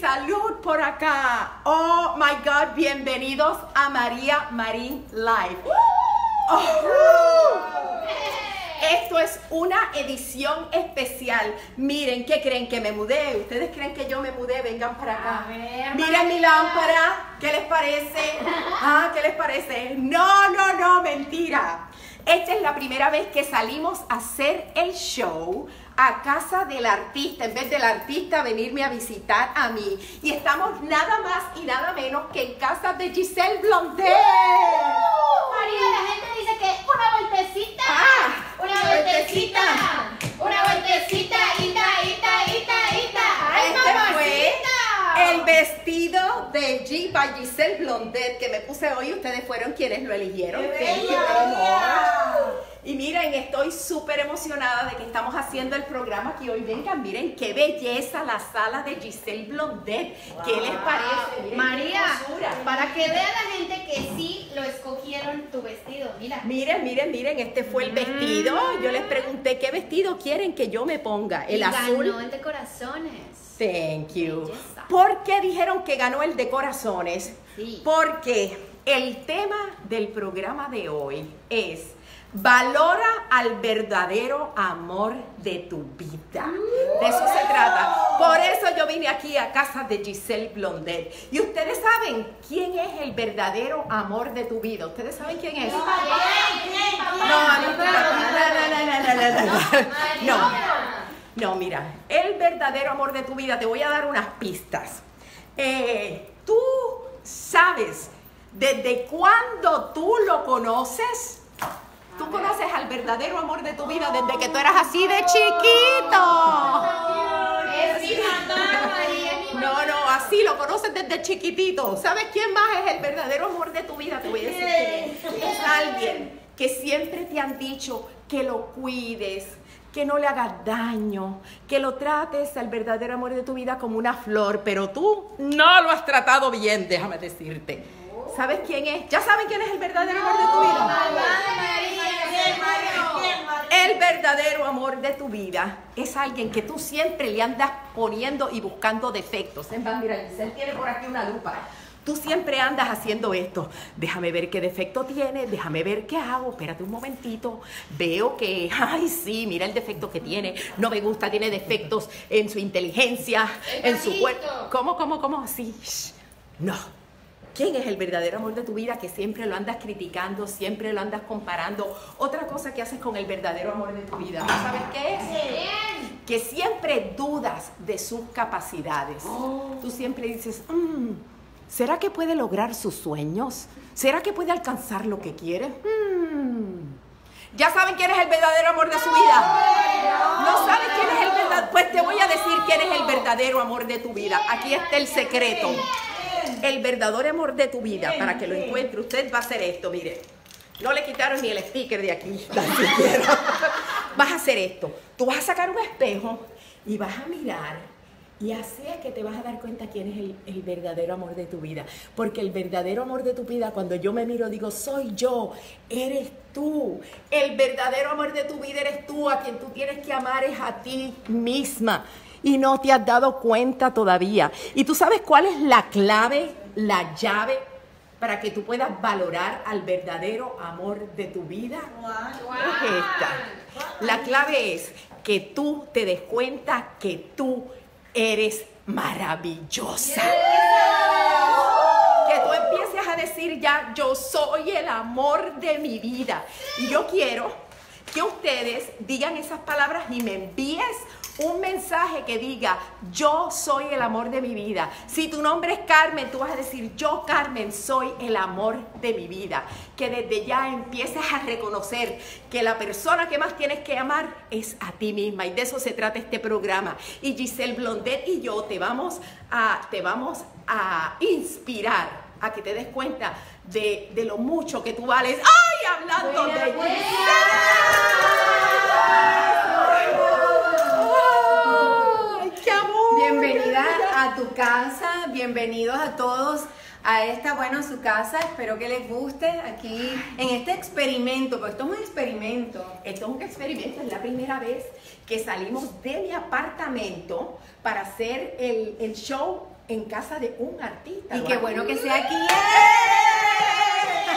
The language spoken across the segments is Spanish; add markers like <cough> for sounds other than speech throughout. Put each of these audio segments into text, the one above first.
salud por acá. Oh my God, bienvenidos a María Marín Live. Oh. Esto es una edición especial. Miren, ¿qué creen que me mudé? ¿Ustedes creen que yo me mudé? Vengan para acá. Miren mi lámpara. ¿Qué les parece? <laughs> Ah, ¿qué les parece? No, no, no, mentira. Esta es la primera vez que salimos a hacer el show a casa del artista, en vez del artista venirme a visitar a mí. Y estamos nada más y nada menos que en casa de Giselle Blondet. María, la gente dice que una vueltecita. Ah, una vueltecita. Una vueltecita. Ita, ita, ita, ita. Ay, Este fue mamacita. El vestido de G by Giselle Blondet que me puse hoy. Ustedes fueron quienes lo eligieron. Y miren, estoy súper emocionada de que estamos haciendo el programa aquí hoy. Vengan, miren qué belleza la sala de Giselle Blondet. ¿Qué les parece? Miren María, para que vea la gente que sí lo escogieron tu vestido. Mira. Miren, miren, miren, este fue el vestido. Yo les pregunté qué vestido quieren que yo me ponga. El Y azul. Ganó el de corazones. Thank you. Belleza. ¿Por qué dijeron que ganó el de corazones? Sí. Porque el tema del programa de hoy es valora al verdadero amor de tu vida. De eso se trata. Por eso yo vine aquí a casa de Giselle Blondet. Y ustedes saben quién es el verdadero amor de tu vida. ¿Ustedes saben quién es? No, no, no, no, no, no, no, no, no, mira, el verdadero amor de tu vida, te voy a dar unas pistas. Eh, tú sabes desde cuándo tú lo conoces. Tú conoces al verdadero amor de tu vida desde que tú eras así de chiquito. No, no, así lo conoces desde chiquitito. ¿Sabes quién más es el verdadero amor de tu vida? Te voy a decir. Es alguien que siempre te han dicho que lo cuides, que no le hagas daño, que lo trates al verdadero amor de tu vida como una flor, pero tú no lo has tratado bien, déjame decirte. ¿Sabes quién es? ¿Ya saben quién es el verdadero amor de tu vida? Mamá de María, ¿quién, María? El verdadero amor de tu vida es alguien que tú siempre le andas poniendo y buscando defectos. Mira, Giselle tiene por aquí una lupa. Tú siempre andas haciendo esto. Déjame ver qué defecto tiene, déjame ver qué hago. Espérate un momentito. Veo que, ay, sí, mira el defecto que tiene. No me gusta, tiene defectos en su inteligencia, El en su cuerpo. ¿Cómo, cómo, cómo? Sí. shh. No. ¿Quién es el verdadero amor de tu vida que siempre lo andas criticando, siempre lo andas comparando? Otra cosa que haces con el verdadero amor de tu vida, ¿tú ¿sabes qué es? Que siempre dudas de sus capacidades. Tú siempre dices, "Mm, ¿será que puede lograr sus sueños? ¿Será que puede alcanzar lo que quiere? Mm". ¿Ya saben quién es el verdadero amor de su vida? ¿No sabes quién es el verdadero? Pues te voy a decir quién es el verdadero amor de tu vida. Aquí está el secreto. El verdadero amor de tu vida, para que lo encuentre, usted va a hacer esto, mire. No le quitaron ni el sticker de aquí. <laughs> Vas a hacer esto. Tú vas a sacar un espejo y vas a mirar. Y así es que te vas a dar cuenta quién es el, verdadero amor de tu vida. Porque el verdadero amor de tu vida, cuando yo me miro, digo, soy yo, eres tú. El verdadero amor de tu vida eres tú. A quien tú tienes que amar es a ti misma. Y no te has dado cuenta todavía. ¿Y tú sabes cuál es la clave, la llave para que tú puedas valorar al verdadero amor de tu vida? La clave es que tú te des cuenta que tú eres maravillosa. Que tú empieces a decir ya, yo soy el amor de mi vida. Y yo quiero que ustedes digan esas palabras y me envíes un mensaje que diga, yo soy el amor de mi vida. Si tu nombre es Carmen, tú vas a decir, yo Carmen soy el amor de mi vida. Que desde ya empieces a reconocer que la persona que más tienes que amar es a ti misma. Y de eso se trata este programa. Y Giselle Blondet y yo te vamos a, te vamos a inspirar a que te des cuenta de, de lo mucho que tú vales. ¡Ay! Hablando Buena, de buena. ¡Ay, qué amor! Bienvenida a tu casa, bienvenidos a todos a esta, bueno, su casa. Espero que les guste aquí en este experimento, porque esto es un experimento. Esto es un experimento, es la primera vez que salimos de mi apartamento para hacer el, el show en casa de un artista. Y qué bueno que sea aquí.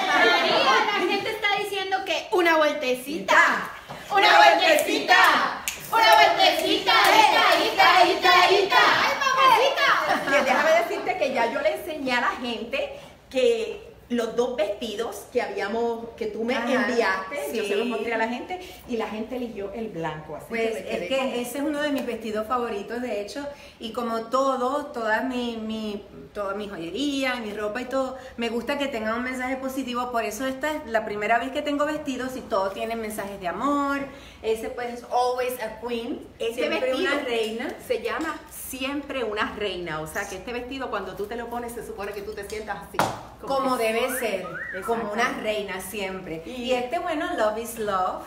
María, la gente está diciendo que una vueltecita. Una vueltecita. Una vueltecita. Ita, ita, ita, ita. Ay, mamacita. <laughs> Que déjame decirte que ya yo le enseñé a la gente que los dos vestidos que habíamos, que tú me Ajá, enviaste, yo sí. se los mostré a la gente y la gente eligió el blanco. Así Pues que es que con- ese es uno de mis vestidos favoritos, de hecho, y como todo, toda mi, mi, toda mi joyería, mi ropa y todo, me gusta que tenga un mensaje positivo, por eso esta es la primera vez que tengo vestidos y todos tienen mensajes de amor, ese pues es always a queen, Este siempre vestido una reina. se llama siempre una reina, o sea que este vestido cuando tú te lo pones se supone que tú te sientas así. Como debe ser, como una reina siempre. Y- Y este, bueno, Love is Love.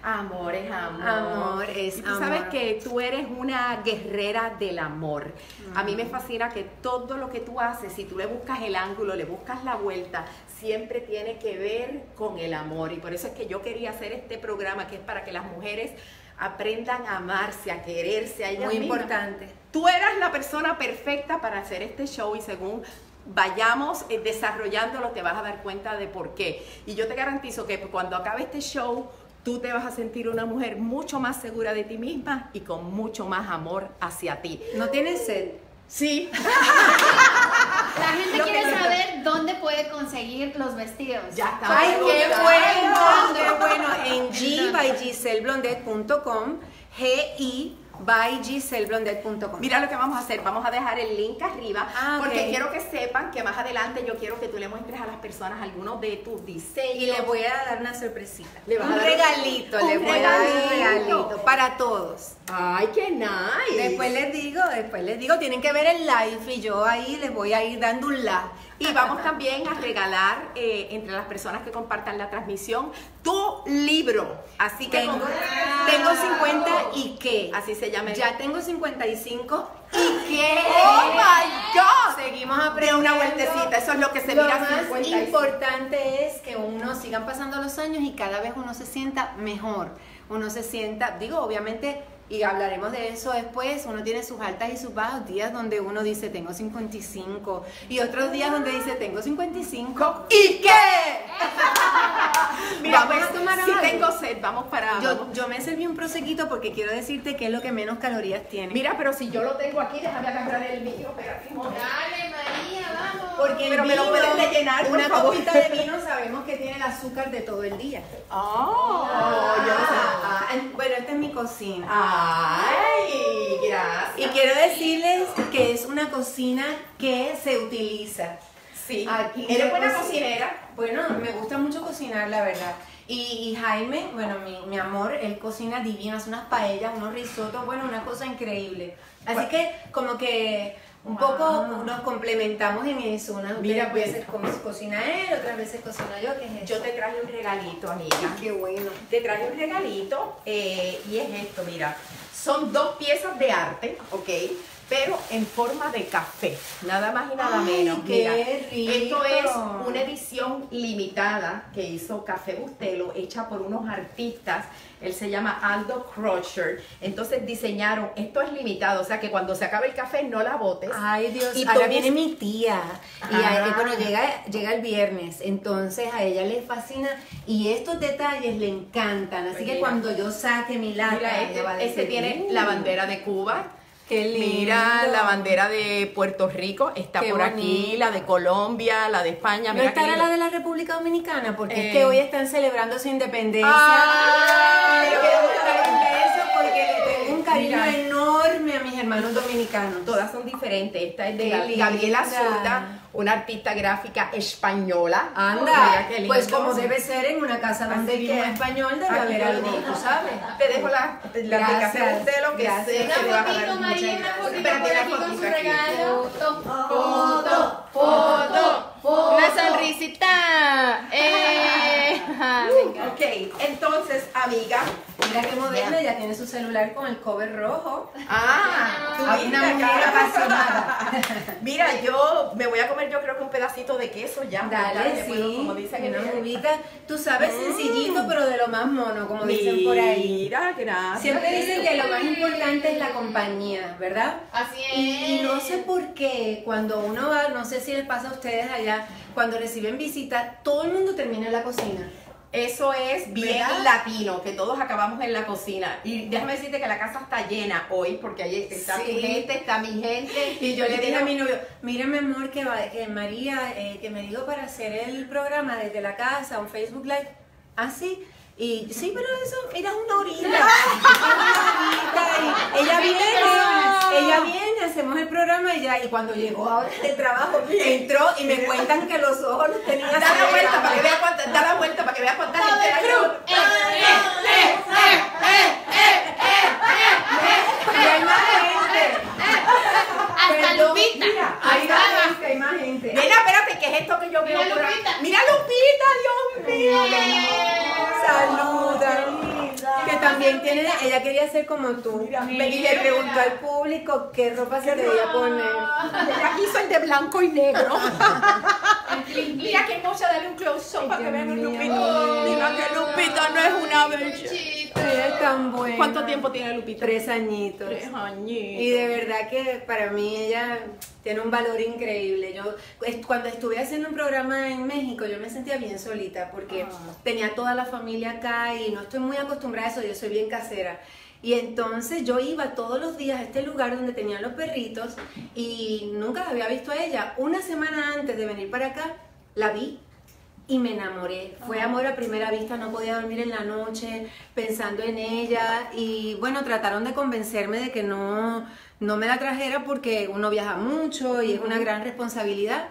Amor es amor. Amor es Y tú sabes amor. que tú eres una guerrera del amor. A mí me Mm. fascina que todo lo que tú haces, si tú le buscas el ángulo, le buscas la vuelta, siempre tiene que ver con el amor. Y por eso es que yo quería hacer este programa, que es para que las mujeres aprendan a amarse, a quererse, a ellas Muy mismas. importante. Tú eras la persona perfecta para hacer este show y según vayamos eh, desarrollándolo te vas a dar cuenta de por qué. Y yo te garantizo que cuando acabe este show tú te vas a sentir una mujer mucho más segura de ti misma y con mucho más amor hacia ti. ¿No tienes sed? Sí. <laughs> La gente Lo quiere no- saber dónde puede conseguir los vestidos. Ya está. Ay, qué bueno, qué bueno. En <laughs> G by GiselleBlondet.com, G-I by GiselleBlondet.com. Mira lo que vamos a hacer, vamos a dejar el link arriba Ah, porque quiero que sepan que más adelante yo quiero que tú le muestres a las personas algunos de tus diseños. Y les voy a dar una sorpresita. Le un regalito, un les voy a dar un regalito. regalito para todos. Ay, qué nice. Después les digo, después les digo, tienen que ver el live y yo ahí les voy a ir dando un la. Y vamos también a regalar eh, entre las personas que compartan la transmisión tu libro. Así que Tengo, tengo 50 y qué. así se llama el Ya tengo 55 y qué. ¡Oh my God! Seguimos De aprendiendo. una vueltecita, eso es lo que se Lo mira más 55. importante es que uno sigan pasando los años y cada vez uno se sienta mejor. Uno se sienta, digo, obviamente, y hablaremos de eso después, uno tiene sus altas y sus bajos, días donde uno dice tengo 55 y otros días donde dice tengo 55 y qué. <laughs> <laughs> Mira, Vamos pues, a tomar si algo. tengo sed, vamos para... Yo, vamos. yo me serví un prosequito porque quiero decirte que es lo que menos calorías tiene. Mira, pero si yo lo tengo aquí, déjame agarrar el mío. Espérate. Dale, María, vamos. Porque el Pero me lo puedes rellenar, por Una favor. copita de vino sabemos que tiene el azúcar de todo el día. Oh, yo no sé. Ah, ah, bueno, esta es mi cocina. Ay, gracias. Y quiero decirles que es una cocina que se utiliza. Sí. Aquí ¿Eres buena cocinera? Bueno, me gusta mucho cocinar, la verdad. Y, y Jaime, bueno, mi, mi amor, él cocina divino, hace unas paellas, unos risotos, bueno, una cosa increíble. Así Bueno. que como que un Wow. poco nos complementamos en eso. Unas Mira, pues. veces co- cocina él, otras veces cocina yo, que es eso. Yo te traje un regalito, amiga. Qué bueno. Te traje un regalito eh, y es esto, mira. Son dos piezas de arte, ¿ok? Pero en forma de café, nada más y nada Ay, menos. qué Mira, rico. Esto es una edición limitada que hizo Café Bustelo, hecha por unos artistas. Él se llama Aldo Crusher. Entonces diseñaron, esto es limitado, o sea que cuando se acabe el café no la botes. Ay Dios, Y ahora viene mi tía y a- Ah. eh, bueno, llega, llega el viernes, entonces a ella le fascina y estos detalles le encantan, así que Mira. cuando yo saque mi lata, Mira, ella va a este, este decir, tiene "Uh, la bandera de Cuba. Qué lindo. Mira, la bandera de Puerto Rico está Qué por aquí, la de Colombia, la de España. ¿No Mira estará la de la República Dominicana? Porque Eh. es que hoy están celebrando su independencia. Ay, Yo quiero buscar un beso porque le tengo un cariño Mira. enorme a mis hermanos dominicanos. Todas son diferentes. Esta es de. Gabriela Zurda, una artista gráfica española. Anda, lindo. pues como debe ser en una casa donde vive un que español, debe haber algo, tú sabes. Te dejo la, la Gracias, de lo que gracias. sé que Una a fotito, María, una fotito por aquí con su regalo. Foto, foto, foto. Una sonrisita. <laughs> Eh. Ok, entonces, amiga. Mira qué moderna, ya tiene su celular con el cover rojo. Ah, tú viste una mujer apasionada. <laughs> Mira, yo me voy a comer yo creo que un pedacito de queso ya. Dale, ¿verdad? Que puedo, sí. como dicen en una. Tú sabes, sencillito, pero de lo más mono, como dicen por ahí. Mira, gracias. Siempre dicen que lo más importante es la compañía, ¿verdad? Así es. Y, y no sé por qué, cuando uno va, no sé si les pasa a ustedes allá, cuando reciben visita, todo el mundo termina en la cocina. Eso es bien ¿Verdad? latino, que todos acabamos en la cocina. Y déjame decirte que la casa está llena hoy, porque ahí está Sí. tu gente, está mi gente. Y yo le dije digo, a mi novio, mira mi amor, que, va- que María, eh, que me dijo para hacer el programa desde la casa, un Facebook Live, así. Y sí, pero eso, es una horita. Una horita, y ella viene, ella viene, hacemos el programa y ya, y cuando llegó ahora del trabajo, entró y me cuentan que los ojos los tenía Da la vuelta para que vea cuánta, da la vuelta para que vea cuánta hay. Gente. Hasta Perdón, Lupita. Mira, más gente, hay más gente. Mira, espérate, ¿qué es esto que yo veo Mira, por ahí? Mira, Lupita, Dios mío. Saluda. Que también tiene, ella quería ser como tú. Mira, y le preguntó al público qué ropa se debía poner. Ella quiso el de blanco y negro. <laughs> Mira qué hermosa, dale un close-up para que vean a Lupita. Mira que Lupita no es una bella. Ella es tan buena. ¿Cuánto tiempo tiene Lupita? Tres añitos. Tres añitos. Y de verdad que para mí ella tiene un valor increíble. Yo cuando estuve haciendo un programa en México, yo me sentía bien solita porque Ah. tenía toda la familia acá y no estoy muy acostumbrada a eso, yo soy bien casera. Y entonces yo iba todos los días a este lugar donde tenían los perritos y nunca la había visto a ella. Una semana antes de venir para acá, la vi y me enamoré. Fue amor a primera vista, no podía dormir en la noche pensando en ella y bueno, trataron de convencerme de que no, no me la trajera porque uno viaja mucho y es una gran responsabilidad,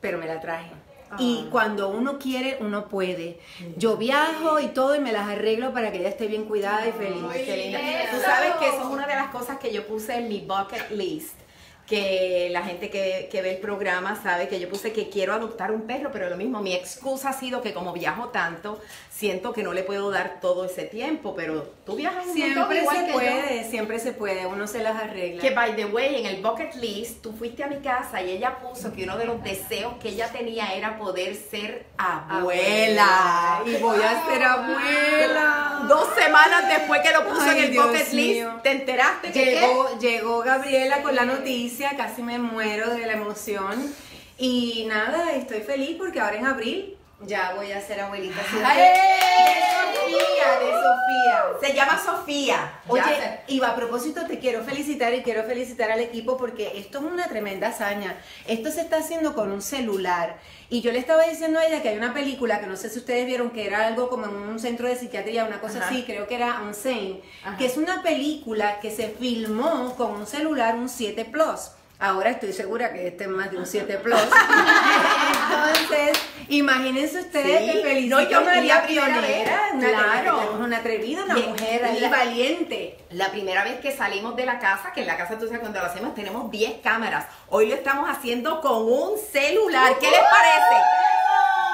pero me la traje. Y cuando uno quiere, uno puede. Yo viajo y todo y me las arreglo para que ella esté bien cuidada y feliz. Ay. Tú sabes que eso es una de las cosas que yo puse en mi bucket list. Que la gente que, que ve el programa sabe que yo puse que quiero adoptar un perro, pero lo mismo, mi excusa ha sido que como viajo tanto, siento que no le puedo dar todo ese tiempo, pero tú viajas un montón Siempre igual se que yo. puede, siempre se puede, uno se las arregla. Que by the way, en el bucket list, tú fuiste a mi casa y ella puso que uno de los deseos que ella tenía era poder ser abuela. Y voy a ser abuela. Dos semanas después que lo puso Ay, en el Dios bucket list, mío. ¿te enteraste que? Llegó, llegó Gabriela con la noticia, casi me muero de la emoción. Y nada, estoy feliz porque ahora en abril ya voy a ser abuelita. así que- De Sofía, de Sofía. Se llama Sofía. Oye. Iva, a propósito te quiero felicitar y quiero felicitar al equipo porque esto es una tremenda hazaña. Esto se está haciendo con un celular. Y yo le estaba diciendo a ella que hay una película que no sé si ustedes vieron que era algo como en un centro de psiquiatría, una cosa Ajá. así, creo que era Unsane, Ajá. que es una película que se filmó con un celular, un 7 Plus. Ahora estoy segura que este es más de un 7 Plus. <laughs> Entonces, imagínense ustedes Sí. que felicito No, yo a María la primera Pionera, una, Claro. una atrevida, una Y- mujer la- valiente. La primera vez que salimos de la casa, que en la casa tú sabes cuando lo hacemos tenemos 10 cámaras. Hoy lo estamos haciendo con un celular. ¿Qué les parece?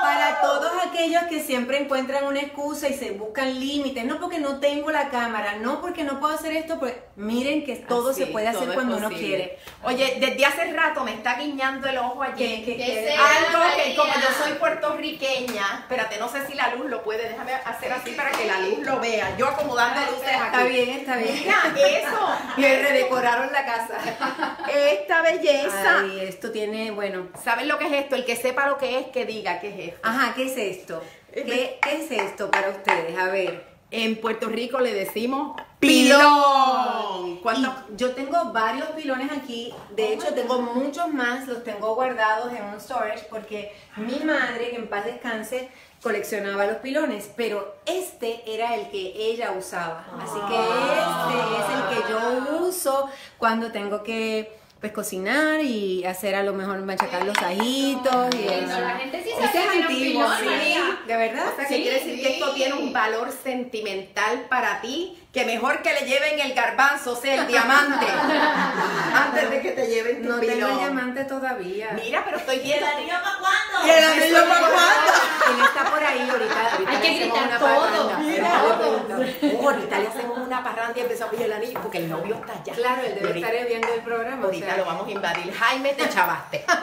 Para todos aquellos que siempre encuentran una excusa y se buscan límites, no porque no tengo la cámara, no porque no puedo hacer esto, pues miren que todo Así, se puede hacer cuando uno quiere. Oye, desde hace rato me está guiñando el ojo allí. ¿Qué- qué ¿Qué quieres? será, Algo que como yo soy puertorriqueña, espérate, no sé si la luz lo puede, déjame hacer así para que la luz lo vea. Yo acomodando luces aquí. Está bien, está bien. Mira, eso. <laughs> Me redecoraron la casa. Esta belleza. Ay, esto tiene, bueno. ¿Saben lo que es esto? El que sepa lo que es, que diga qué es esto. Ajá, ¿qué es esto? ¿Qué, qué es esto para ustedes? A ver. En Puerto Rico le decimos pilón. Y yo tengo varios pilones aquí, de hecho tengo muchos más, los tengo guardados en un storage porque mi madre, que en paz descanse, coleccionaba los pilones, pero este era el que ella usaba. Así que este es el que yo uso cuando tengo que pues cocinar y hacer a lo mejor machacar los ajitos y Eso, eso. la gente sí antiguo, pilón, sí, María. de verdad. O sea, que quiere decir que esto tiene un valor sentimental para ti, que mejor que le lleven el garbanzo, o sea, el diamante, <laughs> antes de que te lleven tu No tengo pilón. el diamante todavía. Mira, pero estoy ¿Y el viendo. anillo para cuándo? ¿Y el anillo para cuándo? Él está por ahí ahorita. ahorita Hay que le hacemos gritar una todo. parranda. Mira, oh, ahorita le hacemos una parranda y empezamos a el anillo porque el novio está allá. Claro, él Y debe estar viendo el programa. o Ahorita sea. lo vamos a invadir. Jaime, te chavaste. <laughs>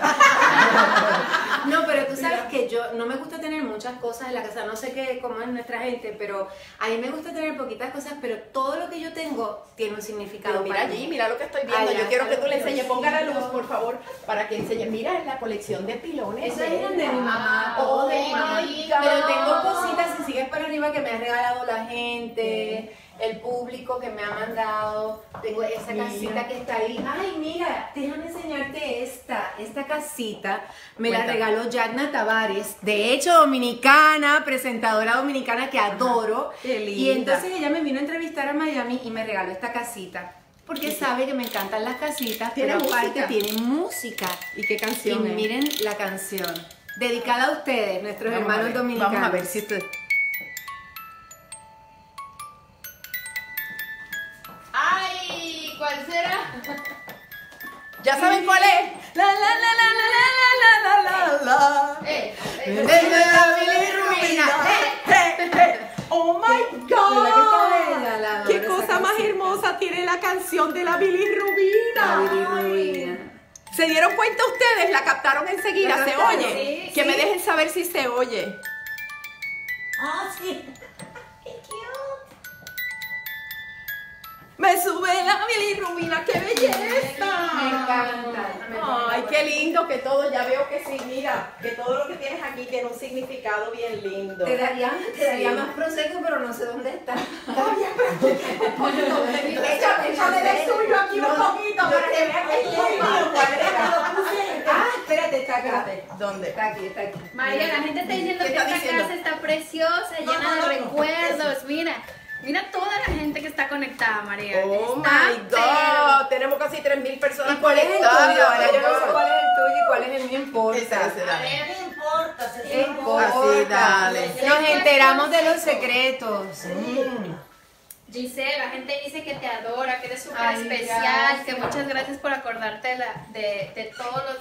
No, pero tú sabes que yo no me gusta tener muchas cosas en la casa, no sé qué cómo es nuestra gente, pero a mí me gusta tener poquitas cosas, pero todo lo que yo tengo tiene un significado. Pero mira para mí. allí, mira lo que estoy viendo. Allá Yo quiero que tú le enseñes. Ponga la luz, por favor, para que enseñe. Mira la colección de pilones. Eso es de mi mamá. Oh, de mi. Pero tengo cositas, si sigues para arriba, que me ha regalado la gente, el público que me ha mandado. Tengo esa Mira. casita que está ahí. Ay, mira, déjame enseñarte esta. Esta casita me la regaló Yagna Tavares. De hecho, dominicana, presentadora dominicana que adoro. Qué Y linda. entonces ella me vino a entrevistar a Miami y me regaló esta casita. Porque sabe que me encantan las casitas, ¿Tiene pero aparte música? tiene música. ¿Y qué Y canción es? miren la canción. Dedicada a ustedes, nuestros Vamos hermanos dominicanos. Vamos a ver si. ¿Cuál será? ¿Ya saben cuál es? La la la la la la la la la la. Eh, eh. Eh, eh. Oh my God. Qué cosa más hermosa tiene la canción de la bilirrubina. La bilirrubina. ¿Se dieron cuenta ustedes? La captaron enseguida. ¿Se oye? sí, que me dejen saber si se oye. Ah, sí. Me sube la bilirrubina. ¡Qué belleza! Me encanta. Ay, qué lindo que todo, ya veo que sí, mira, que todo lo que tienes aquí tiene un significado bien lindo. Te daría, te daría Sí. más prosecco, pero no sé dónde está. Échame, échame del tuyo aquí un poquito para que vean que es muy malo. Ah, espérate, está acá. ¿Dónde? Está aquí, está aquí. María, la gente está diciendo ¿Qué que está esta diciendo? casa está preciosa, No, llena no, de no, no. recuerdos. Mira, mira toda la gente que está conectada, María. Oh Está, my pero- God, tenemos casi 3.000 personas ¿Y cuál es el tuyo? conectadas. Ahora yo no sé cuál es el tuyo y cuál es el mío, importa. Dale. ¿Qué me importa? Se ¿Qué supone. Así, dale. Nos enteramos de los secretos. Giselle, la gente dice que te adora, que eres súper especial, gracias. que muchas gracias por acordarte de, la- de, de todos los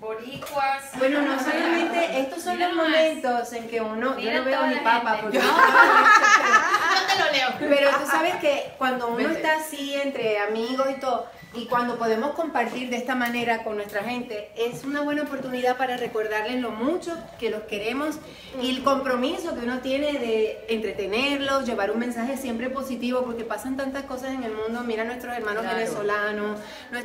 boricuas. Bueno, no solamente, estos son Mira los momentos en que uno, yo Mira no veo ni papa porque <laughs> No, no te lo leo. Pero tú sabes que cuando uno Vete. está así entre amigos y todo, y cuando podemos compartir de esta manera con nuestra gente, es una buena oportunidad para recordarles lo mucho que los queremos y el compromiso que uno tiene de entretenerlos, llevar un mensaje siempre positivo, porque pasan tantas cosas en el mundo. Mira nuestros hermanos Claro. venezolanos,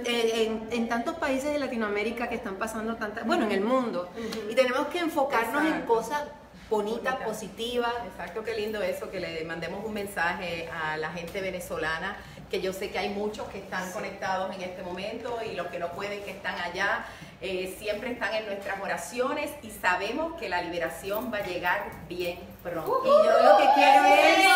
eh, en, en tantos países de Latinoamérica que están pasando tantas, bueno, en el mundo. Y tenemos que enfocarnos en Exacto. cosas bonitas, positivas. Exacto, qué lindo eso, que le mandemos un mensaje a la gente venezolana, que yo sé que hay muchos que están conectados en este momento y los que no pueden, que están allá, eh, siempre están en nuestras oraciones y sabemos que la liberación va a llegar bien pronto. Y yo lo que quiero es,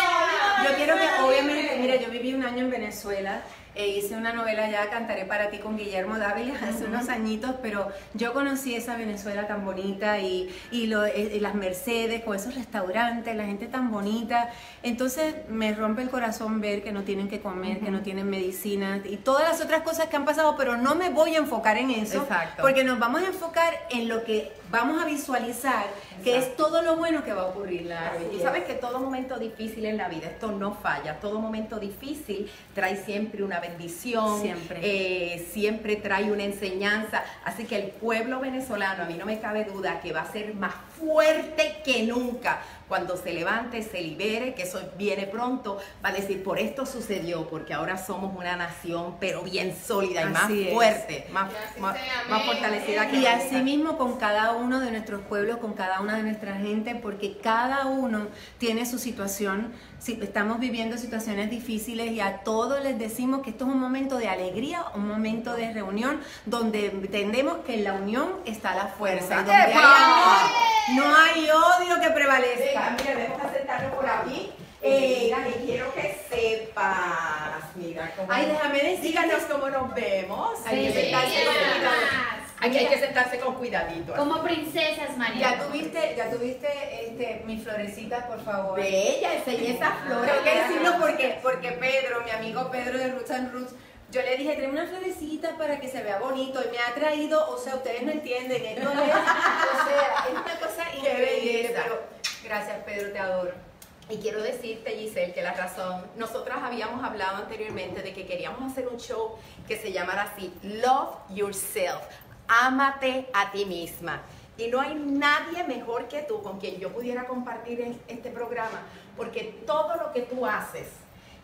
yo quiero que obviamente, mira, yo viví un año en Venezuela e hice una novela ya, Cantaré para ti con Guillermo Dávila hace unos añitos, pero yo conocí esa Venezuela tan bonita y, y, lo- eh, y las Mercedes con esos restaurantes, la gente tan bonita. Entonces me rompe el corazón ver que no tienen que comer, que no tienen medicina y todas las otras cosas que han pasado, pero no me voy a enfocar en eso, Exacto. porque nos vamos a enfocar en lo que vamos a visualizar, que es todo lo bueno que va a ocurrir. Así tú es. sabes que todo momento difícil en la vida, esto no falla, todo momento difícil trae siempre una bendición, Siempre. eh, siempre trae una enseñanza, así que el pueblo venezolano, a mí no me cabe duda que va a ser más fuerte que nunca. Cuando se levante, se libere, que eso viene pronto, va a decir, por esto sucedió, porque ahora somos una nación, pero bien sólida y más Así es. fuerte, más, más, sea, más fortalecida que Y nunca. así mismo con cada uno de nuestros pueblos, con cada una de nuestra gente, porque cada uno tiene su situación. Si estamos viviendo situaciones difíciles y a todos les decimos que esto es un momento de alegría, un momento de reunión, donde entendemos que en la unión está la fuerza. y donde hay ¡Epa! amor, no hay odio que prevalezca. Mira, vamos a sentarnos por aquí. Eh, y quiero que sepas, mira, cómo Ay, déjame decirte- díganos cómo nos vemos. Ay, Hay que sí. sentarse Más. Aquí hay que sentarse con cuidadito. Como princesas, María. Ya tuviste, ya tuviste este, mis florecitas, por favor. Bella, enseñé esas flores. Tengo que decirlo porque, porque Pedro, mi amigo Pedro de Roots and Roots, yo le dije, tráeme una florecita para que se vea bonito. Y me ha traído, o sea, ustedes no entienden, esto es, <laughs> o sea, es una cosa increíble. Pero, gracias, Pedro, te adoro. Y quiero decirte, Giselle, que la razón, nosotras habíamos hablado anteriormente de que queríamos hacer un show que se llamara así, Love Yourself, ámate a ti misma. Y no hay nadie mejor que tú con quien yo pudiera compartir este programa, porque todo lo que tú haces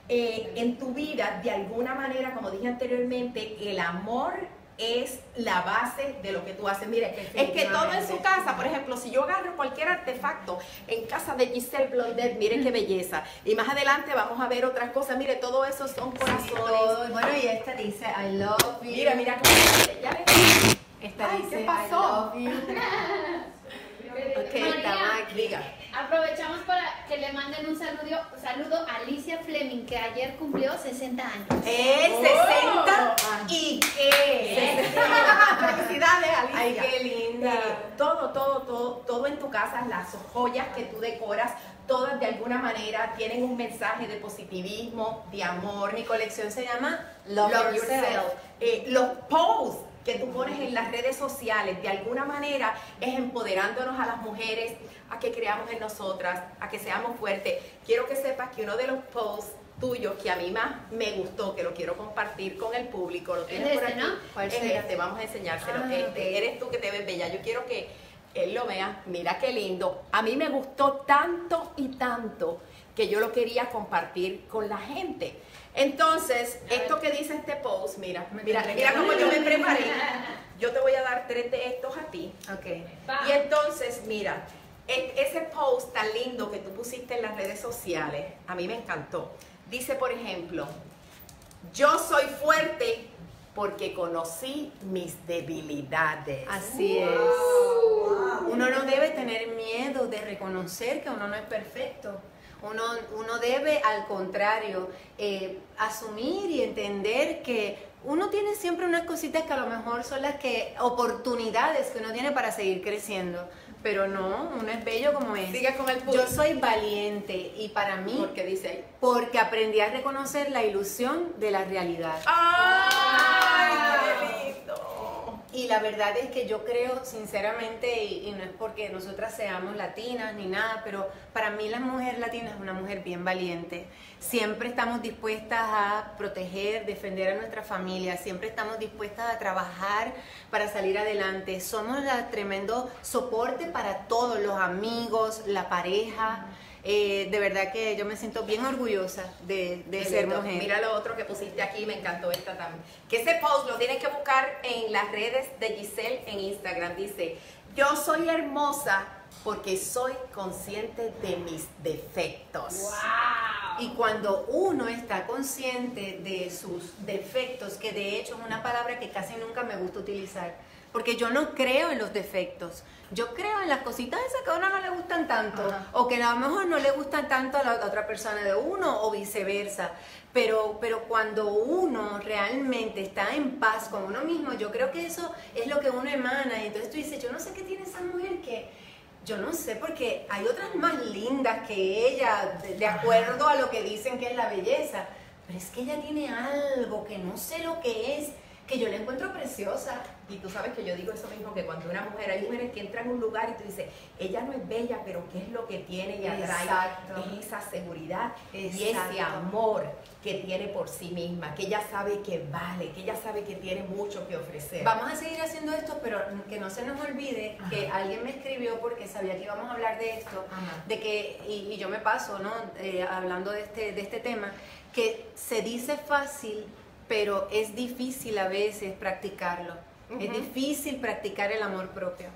eh, en tu vida, de alguna manera, como dije anteriormente, el amor es la base de lo que tú haces. Mire, es que todo en su casa, por ejemplo, si yo agarro cualquier artefacto en casa de Giselle Blondet, mire qué belleza. Y más adelante vamos a ver otras cosas. Mire, todo eso son corazones. Todo. Bueno, y esta dice, I love you. Mira, mira cómo ya. Esta Ay, dice, ¿qué I pasó? love you. <laughs> Ok, María, estamos- diga. Aprovechamos para que le manden un saludo, saludo a Alicia Fleming, que ayer cumplió 60 años. Es Oh. 60 y qué. <laughs> Felicidades, Alicia. Ay, qué linda. Eh, todo, todo, todo, todo en tu casa, las joyas que tú decoras, todas de alguna manera tienen un mensaje de positivismo, de amor. Mi colección se llama Love, Love Yourself. yourself. Eh, los posts que tú pones en las redes sociales, de alguna manera es empoderándonos a las mujeres, a que creamos en nosotras, a que seamos fuertes. Quiero que sepas que uno de los posts tuyos que a mí más me gustó, que lo quiero compartir con el público, lo tienes Es por este, aquí. ¿no? ¿Cuál es este, vamos a enseñárselo. Ah, Este. Eres tú que te ves bella. Yo quiero que él lo vea. Mira qué lindo. A mí me gustó tanto y tanto que yo lo quería compartir con la gente. Entonces, esto que dice este post, mira, mira, mira cómo yo me preparé. <laughs> Yo te voy a dar tres de estos a ti. Ok. Y entonces, mira, e- ese post tan lindo que tú pusiste en las redes sociales, a mí me encantó. Dice, por ejemplo, yo soy fuerte porque conocí mis debilidades. Así es. Uno no debe tener miedo de reconocer que uno no es perfecto. Uno, uno debe, al contrario, eh, asumir y entender que uno tiene siempre unas cositas que a lo mejor son las que, oportunidades que uno tiene para seguir creciendo. Pero no, uno es bello como es. Sigue con el. Yo soy valiente y para mí, Porque dice ahí. porque aprendí a reconocer la ilusión de la realidad. ¡Ay, qué! Y la verdad es que yo creo sinceramente, y, no es porque nosotras seamos latinas ni nada, pero para mí la mujer latina es una mujer bien valiente. Siempre estamos dispuestas a proteger, defender a nuestra familia, siempre estamos dispuestas a trabajar para salir adelante. Somos la tremendo soporte para todos, los amigos, la pareja. Eh, de verdad que yo me siento bien orgullosa de, ser lindo. mujer. Mira lo otro que pusiste aquí, me encantó esta también. Que ese post lo tienes que buscar en las redes de Giselle en Instagram. Dice, yo soy hermosa porque soy consciente de mis defectos. Y cuando uno está consciente de sus defectos, que de hecho es una palabra que casi nunca me gusta utilizar, porque yo no creo en los defectos, yo creo en las cositas esas que a uno no le gustan tanto, Ajá. o que a lo mejor no le gustan tanto a la otra persona de uno, o viceversa. Pero, pero cuando uno realmente está en paz con uno mismo, yo creo que eso es lo que uno emana. Y entonces tú dices, yo no sé qué tiene esa mujer que, yo no sé, porque hay otras más lindas que ella, de, de acuerdo a lo que dicen que es la belleza. Pero es que ella tiene algo que no sé lo que es, que yo la encuentro preciosa. Y tú sabes que yo digo eso mismo, que cuando una mujer, hay mujeres que entran a un lugar y tú dices, ella no es bella, pero ¿qué es lo que tiene y atrae? Exacto. Es esa seguridad y ese amor que tiene por sí misma, que ella sabe que vale, que ella sabe que tiene mucho que ofrecer. Vamos a seguir haciendo esto, pero que no se nos olvide que alguien me escribió porque sabía que íbamos a hablar de esto, Ajá. de que, y, y yo me paso, ¿no? Eh, hablando de este, de este tema, que se dice fácil, pero es difícil a veces practicarlo. Es difícil practicar el amor propio.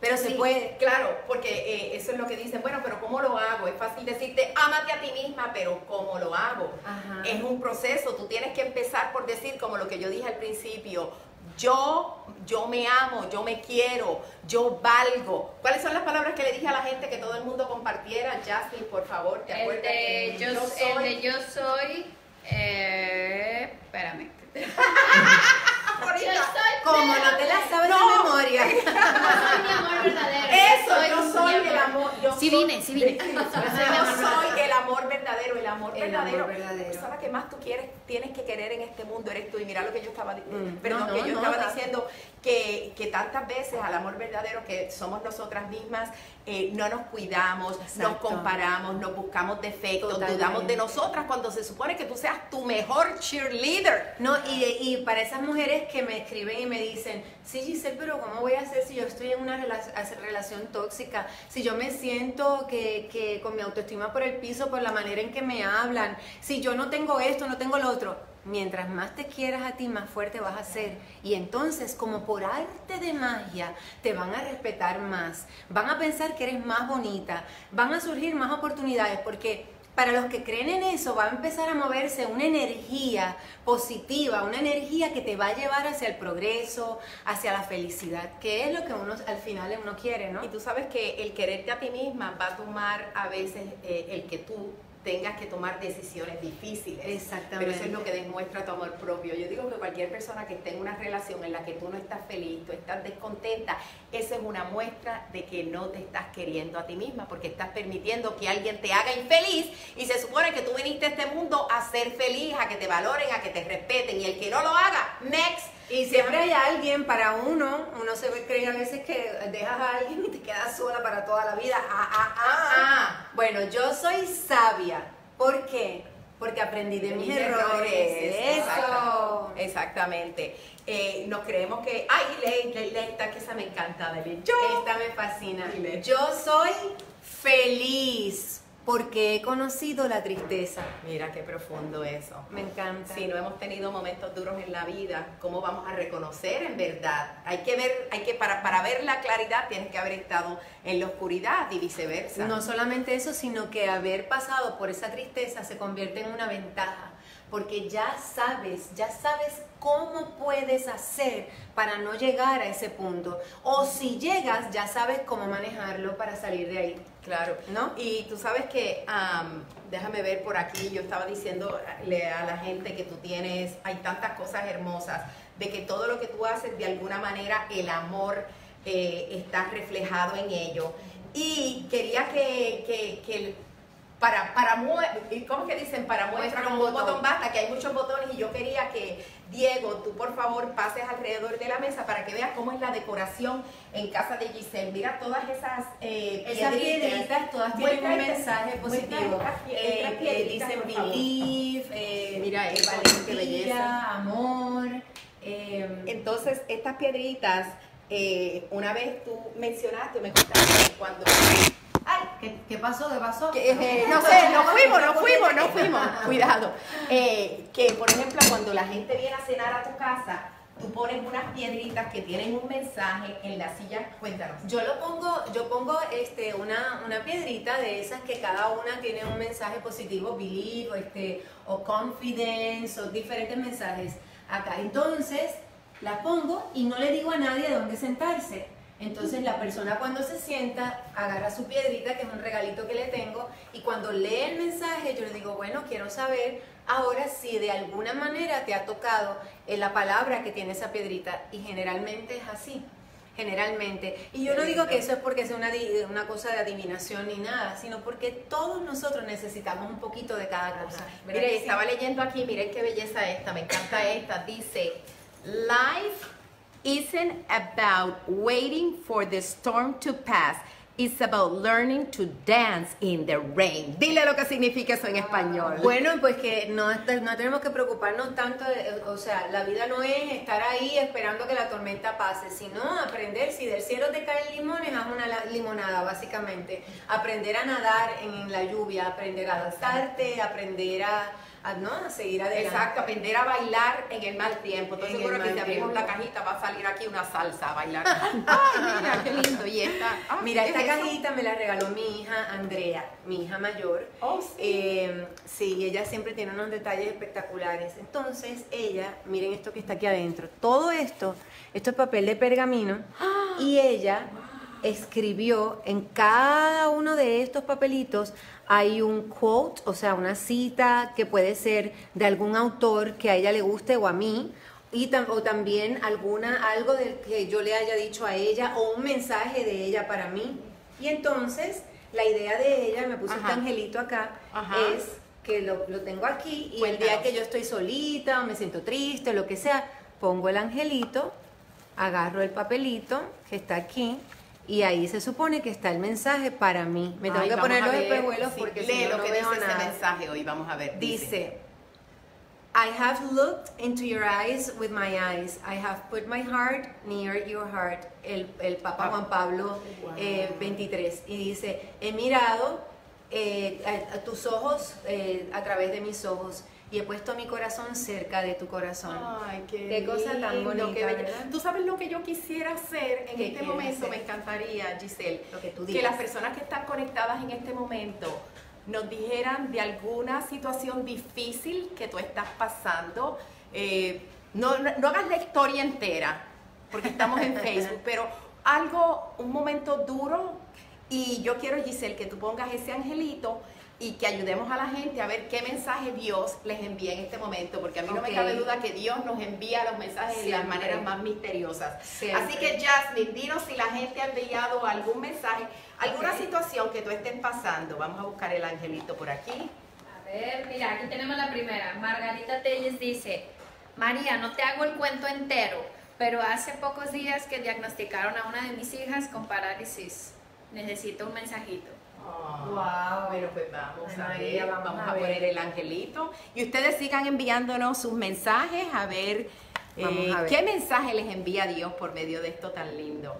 Pero se puede. Claro, porque eh, eso es lo que dicen, bueno, pero ¿cómo lo hago? Es fácil decirte, ámate a ti misma, pero ¿cómo lo hago? Ajá. Es un proceso, tú tienes que empezar por decir, como lo que yo dije al principio, yo, yo me amo, yo me quiero, yo valgo. ¿Cuáles son las palabras que le dije a la gente que todo el mundo compartiera? Justin, por favor, ¿te El acuerdas? de yo, el soy- de yo soy. Eh, espérame. <laughs> ahorita. Como no te la sabes no. de memoria. No soy mi amor verdadero. Eso, yo soy el amor. Yo sí vine, sí vine. Yo soy <laughs> el amor verdadero, el amor el verdadero. Amor verdadero. Pues, más tú quieres? Tienes que querer en este mundo, eres tú. Y mira lo que yo estaba. Mm. Perdón, no, que yo estaba diciendo que, que tantas veces al amor verdadero que somos nosotras mismas, eh, no nos cuidamos, nos comparamos, nos buscamos defectos, Totalmente. dudamos de nosotras cuando se supone que tú seas tu mejor cheerleader. No, y, y para esas mujeres que me escriben y me dicen, sí Giselle, pero ¿cómo voy a hacer si yo estoy en una relación tóxica? Si yo me siento que, que con mi autoestima por el piso, por la manera en que me hablan, si yo no tengo esto, no tengo lo otro. Mientras más te quieras a ti, más fuerte vas a ser. Y entonces, como por arte de magia, te van a respetar más. Van a pensar que eres más bonita. Van a surgir más oportunidades porque para los que creen en eso va a empezar a moverse una energía positiva, una energía que te va a llevar hacia el progreso, hacia la felicidad, que es lo que uno al final uno quiere, ¿no? Y tú sabes que el quererte a ti misma va a tomar a veces eh, el que tú tengas que tomar decisiones difíciles. Exactamente. Pero eso es lo que demuestra tu amor propio. Yo digo que cualquier persona que esté en una relación en la que tú no estás feliz, tú estás descontenta, esa es una muestra de que no te estás queriendo a ti misma, porque estás permitiendo que alguien te haga infeliz y se supone que tú viniste a este mundo a ser feliz, a que te valoren, a que te respeten y el que no lo haga, next. Y siempre hay alguien para uno, uno se ve- cree a veces que dejas a alguien y te quedas sola para toda la vida. Ah, ah, ah, ah. Bueno, yo soy sabia. ¿Por qué? Porque aprendí de mis, errores. Eso. Exacta- Exactamente. Eh, nos creemos que. Ay, lee, lee, lee esta que esa me encanta Yo. Esta me fascina. Yo soy feliz porque he conocido la tristeza. Mira qué profundo eso. Me encanta. Si no hemos tenido momentos duros en la vida, ¿cómo vamos a reconocer en verdad? Hay que ver, hay que, para, para ver la claridad tienes que haber estado en la oscuridad y viceversa. No solamente eso, sino que haber pasado por esa tristeza se convierte en una ventaja, porque ya sabes, ya sabes cómo puedes hacer para no llegar a ese punto. O si llegas, ya sabes cómo manejarlo para salir de ahí. Claro, ¿No? Y tú sabes que, am, déjame ver por aquí, yo estaba diciéndole a la gente que tú tienes, hay tantas cosas hermosas, de que todo lo que tú haces, de alguna manera, el amor eh, está reflejado en ello. Y quería que, que, que para, para mue- ¿cómo que dicen? Para muestra un un botón botón. basta, que hay muchos botones y yo quería que Diego, tú por favor pases alrededor de la mesa para que veas cómo es la decoración en casa de Giselle. Mira todas esas eh, Esas piedritas. piedritas todas tienen un mensaje positivo. Eh, piedritas, dicen believe, eh, Mira eso, valentía, qué belleza. amor. eh, Entonces, estas piedritas, eh, una vez tú mencionaste, me contaste cuando... ay, ¿qué, qué pasó? ¿Qué pasó? que, eh, no sé, no fuimos, no fuimos, no fuimos. Cuidado. Eh, que, por ejemplo, cuando la gente viene a cenar a tu casa, tú pones unas piedritas que tienen un mensaje en la silla. Cuéntanos. Yo lo pongo, yo pongo este, una, una piedrita de esas que cada una tiene un mensaje positivo, believe, o este, o confidence, o diferentes mensajes acá. Entonces, las pongo y no le digo a nadie dónde sentarse. Entonces la persona cuando se sienta agarra su piedrita, que es un regalito que le tengo, y cuando lee el mensaje yo le digo, bueno, quiero saber ahora si de alguna manera te ha tocado eh, la palabra que tiene esa piedrita, y generalmente es así generalmente. Y yo no digo que eso es porque sea una, una cosa de adivinación ni nada, sino porque todos nosotros necesitamos un poquito de cada cosa. ¿Verdad Mire, sí? estaba leyendo aquí, miren qué belleza esta, me encanta esta. Dice, life isn't about waiting for the storm to pass. It's about learning to dance in the rain. Dile lo que significa eso en español. Bueno, pues que no, no tenemos que preocuparnos tanto, de- o sea, la vida no es estar ahí esperando que la tormenta pase, sino aprender, si del cielo te caen limones, haz una la- limonada, básicamente. Aprender a nadar en la lluvia, aprender a adaptarte, aprender a, a, ¿no? a seguir adelante. Exacto, aprender a bailar en el mal tiempo. Estoy En seguro que si abrimos la cajita va a salir aquí una salsa a bailar. <laughs> Ay, mira, qué lindo. Y esta. ah, Mira, ¿qué esta es eso? cajita me la regaló mi hija Andrea, mi hija mayor. Oh, sí. Eh, sí, ella siempre tiene unos detalles espectaculares. Entonces, ella, miren esto que está aquí adentro. Todo esto, esto es papel de pergamino. <gasps> Y ella escribió en cada uno de estos papelitos hay un quote, o sea, una cita que puede ser de algún autor que a ella le guste o a mí, y tam- o también alguna algo del que yo le haya dicho a ella o un mensaje de ella para mí. Y entonces La idea de ella, me puse Ajá. este angelito acá, Ajá. es que lo, lo tengo aquí y el día que yo estoy solita o me siento triste, lo que sea, pongo el angelito, agarro el papelito que está aquí y ahí se supone que está el mensaje para mí. Me tengo Ay, que poner los espejuelos sí, porque lee si no, lo no que veo dice ese nada. mensaje hoy, vamos a ver. Dice, I have looked into your eyes with my eyes. I have put my heart near your heart. El, el Papa Juan Pablo eh, 23. Y dice, he mirado eh, a, a tus ojos eh, a través de mis ojos y he puesto mi corazón cerca de tu corazón. Ay, qué, Qué cosa tan bonita, qué bella. ¿verdad? Tú sabes lo que yo quisiera hacer en ¿Qué este momento, hacer? me encantaría, Giselle, Lo que tú que las personas que están conectadas en este momento nos dijeran de alguna situación difícil que tú estás pasando. Eh, no, no, no hagas la historia entera, porque estamos en <laughs> Facebook, pero algo, un momento duro. Y yo quiero, Giselle, que tú pongas ese angelito y que ayudemos a la gente a ver qué mensaje Dios les envía en este momento, porque a mí no Ok. me cabe duda que Dios nos envía los mensajes de las Siempre. maneras más misteriosas. Siempre. Así que Jasmine, dinos si la gente ha enviado algún mensaje, alguna Ok. situación que tú estés pasando. Vamos a buscar el angelito por aquí. A ver, mira, aquí tenemos la primera. Margarita Telles dice, María, no te hago el cuento entero, pero hace pocos días que diagnosticaron a una de mis hijas con parálisis. Necesito un mensajito. Wow. Bueno, pues vamos Ay, a ver, vamos vamos, a a, ver. poner el angelito. Y ustedes sigan enviándonos sus mensajes a ver, Vamos eh, a ver. qué mensaje les envía Dios por medio de esto tan lindo.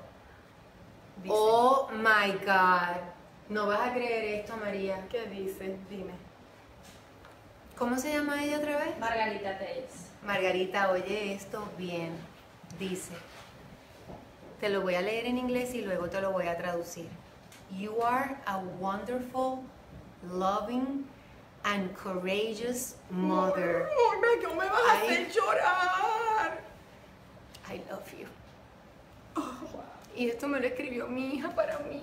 Dice. Oh my God. No vas a creer esto, María. ¿Qué dice? Dime. ¿Cómo se llama ella otra vez? Margarita Telles. Margarita, oye esto bien. Dice, te lo voy a leer en inglés y luego te lo voy a traducir. You are a wonderful, loving, and courageous mother. ¿cómo me vas a Ay. hacer llorar? I love you. Y esto me lo escribió mi hija para mí.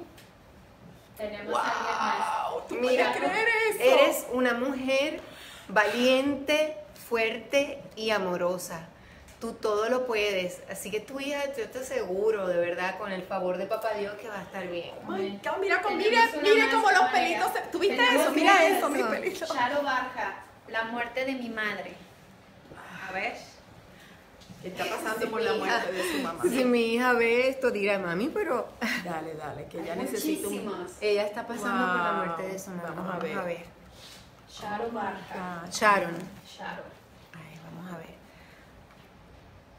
Tenemos a alguien más. ¡Wow! ¿Tú Mira, puedes creer eso? eres una mujer valiente, fuerte y amorosa. Tú todo lo puedes. Así que tu hija, yo te aseguro, de verdad, con el favor de papá Dios, que va a estar bien. Ay, God, mira, con- mire, mire cómo los pelitos se... ¿Tú viste Tenemos eso? Mira eso, mis pelitos. Charo Barja, la muerte de mi madre. A ver. Que está pasando por la muerte de su mamá. Si mi hija ve esto, dirá, mami, pero <laughs> Dale, dale, que ya Hay necesito un... ella está pasando por la muerte de su mamá. Vamos a ver. Charo Barja. Ah, Sharon. Charo. Ay, vamos a ver.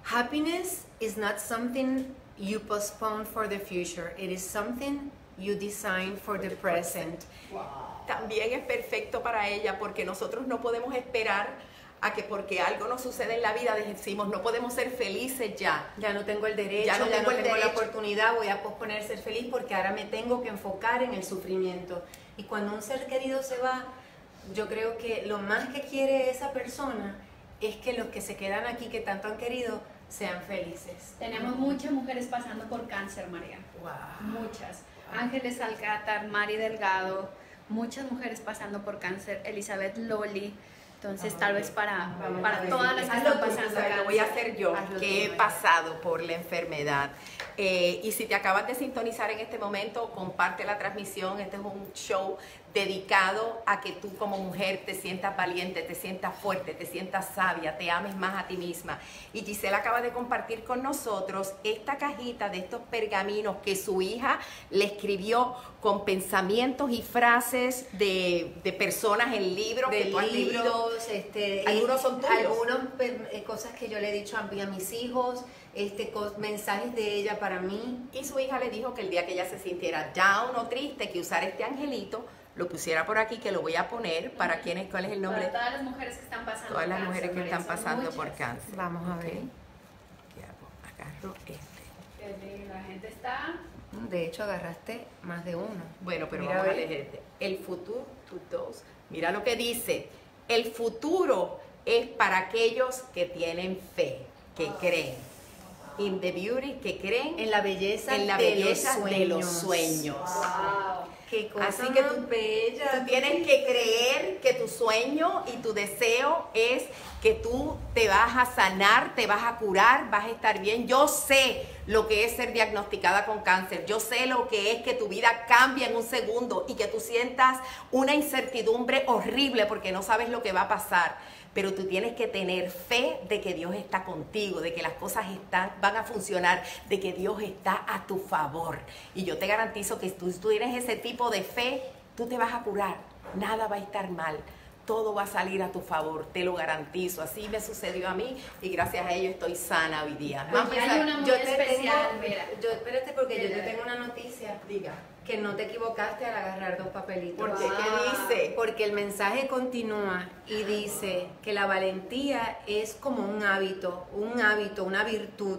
Happiness is not something you postpone for the future. It is something you design for the present. También es perfecto para ella porque nosotros no podemos esperar a que porque algo nos sucede en la vida decimos no podemos ser felices ya. Ya no tengo el derecho, Ya ya no no tengo tengo, el la oportunidad, voy a posponer ser feliz porque ahora me tengo que enfocar en el sufrimiento. Y cuando un ser querido se va, yo creo que lo más que quiere esa persona es que los que se quedan aquí, que tanto han querido, sean felices. Tenemos muchas mujeres pasando por cáncer, María. Muchas. Ángeles Alcátar, Mari Delgado, muchas mujeres pasando por cáncer. Elizabeth Loli. Entonces, tal vez para, Vamos para a ver. todas las que están tú, pasando cáncer. lo voy a hacer yo, Hazlo que he tú, pasado por la enfermedad. Eh, y si te acabas de sintonizar en este momento, comparte la transmisión. Este es un show dedicado a que tú como mujer te sientas valiente, te sientas fuerte, te sientas sabia, te ames más a ti misma. Y Giselle acaba de compartir con nosotros esta cajita de estos pergaminos que su hija le escribió con pensamientos y frases de, de personas en libros de que tú has leído. libros, este, Algunos eh, son tuyos. Algunos pe- eh, cosas que yo le he dicho a, a mis hijos, este, mensajes de ella para mí. Y su hija le dijo que el día que ella se sintiera down o triste, que usara este angelito, lo pusiera por aquí, que lo voy a poner para quienes, ¿cuál es el nombre? Para todas las mujeres que están pasando Todas las cáncer, mujeres que están pasando por cáncer. Vamos a ver. ¿Qué hago? Agarro este. La gente está... De hecho, agarraste más de uno. Bueno, pero Mira, vamos a leer este. El futuro, tú dos. Mira lo que dice. El futuro es para aquellos que tienen fe, que creen. In the beauty, que creen En la belleza, en la de, belleza los de los sueños. sueños. Wow. Qué cosa Así que tú, bella. tú tienes que creer que tu sueño y tu deseo es que tú te vas a sanar, te vas a curar, vas a estar bien. Yo sé lo que es ser diagnosticada con cáncer. Yo sé lo que es que tu vida cambie en un segundo y que tú sientas una incertidumbre horrible porque no sabes lo que va a pasar. Pero tú tienes que tener fe de que Dios está contigo, de que las cosas están, van a funcionar, de que Dios está a tu favor. Y yo te garantizo que si tú tienes ese tipo de fe, tú te vas a curar. Nada va a estar mal. Todo va a salir a tu favor, te lo garantizo. Así me sucedió a mí y gracias a ello estoy sana hoy día. Pues Vamos hay una muy yo te especial, tengo, mira. yo espérate porque yo te tengo una noticia. Diga. Que no te equivocaste al agarrar dos papelitos. ¿Por qué? ¿Qué dice? Porque el mensaje continúa y dice que la valentía es como un hábito, un hábito, una virtud.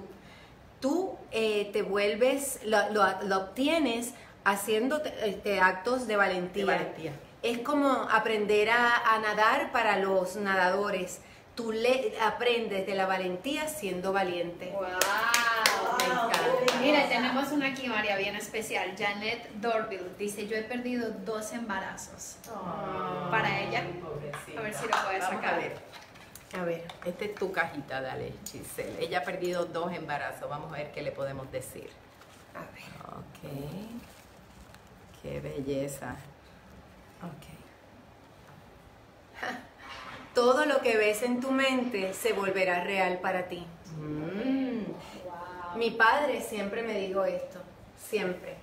Tú eh, te vuelves, lo, lo- lo obtienes haciendo este, actos de valentía. De valentía. Es como aprender a, a nadar para los nadadores. Tú le, aprendes de la valentía siendo valiente. ¡Wow! Me encanta. Mira, tenemos una aquí, María, bien especial. Janet Dorville dice: Yo he perdido dos embarazos. Para ella. pobrecita. A ver si lo puedes Vamos sacar. A ver. A ver. Esta es tu cajita, dale, Giselle. Ella ha perdido dos embarazos. Vamos a ver qué le podemos decir. A ver. Ok. Qué belleza. Ok. Todo lo que ves en tu mente se volverá real para ti. Mm. Mi padre siempre me dijo esto, siempre,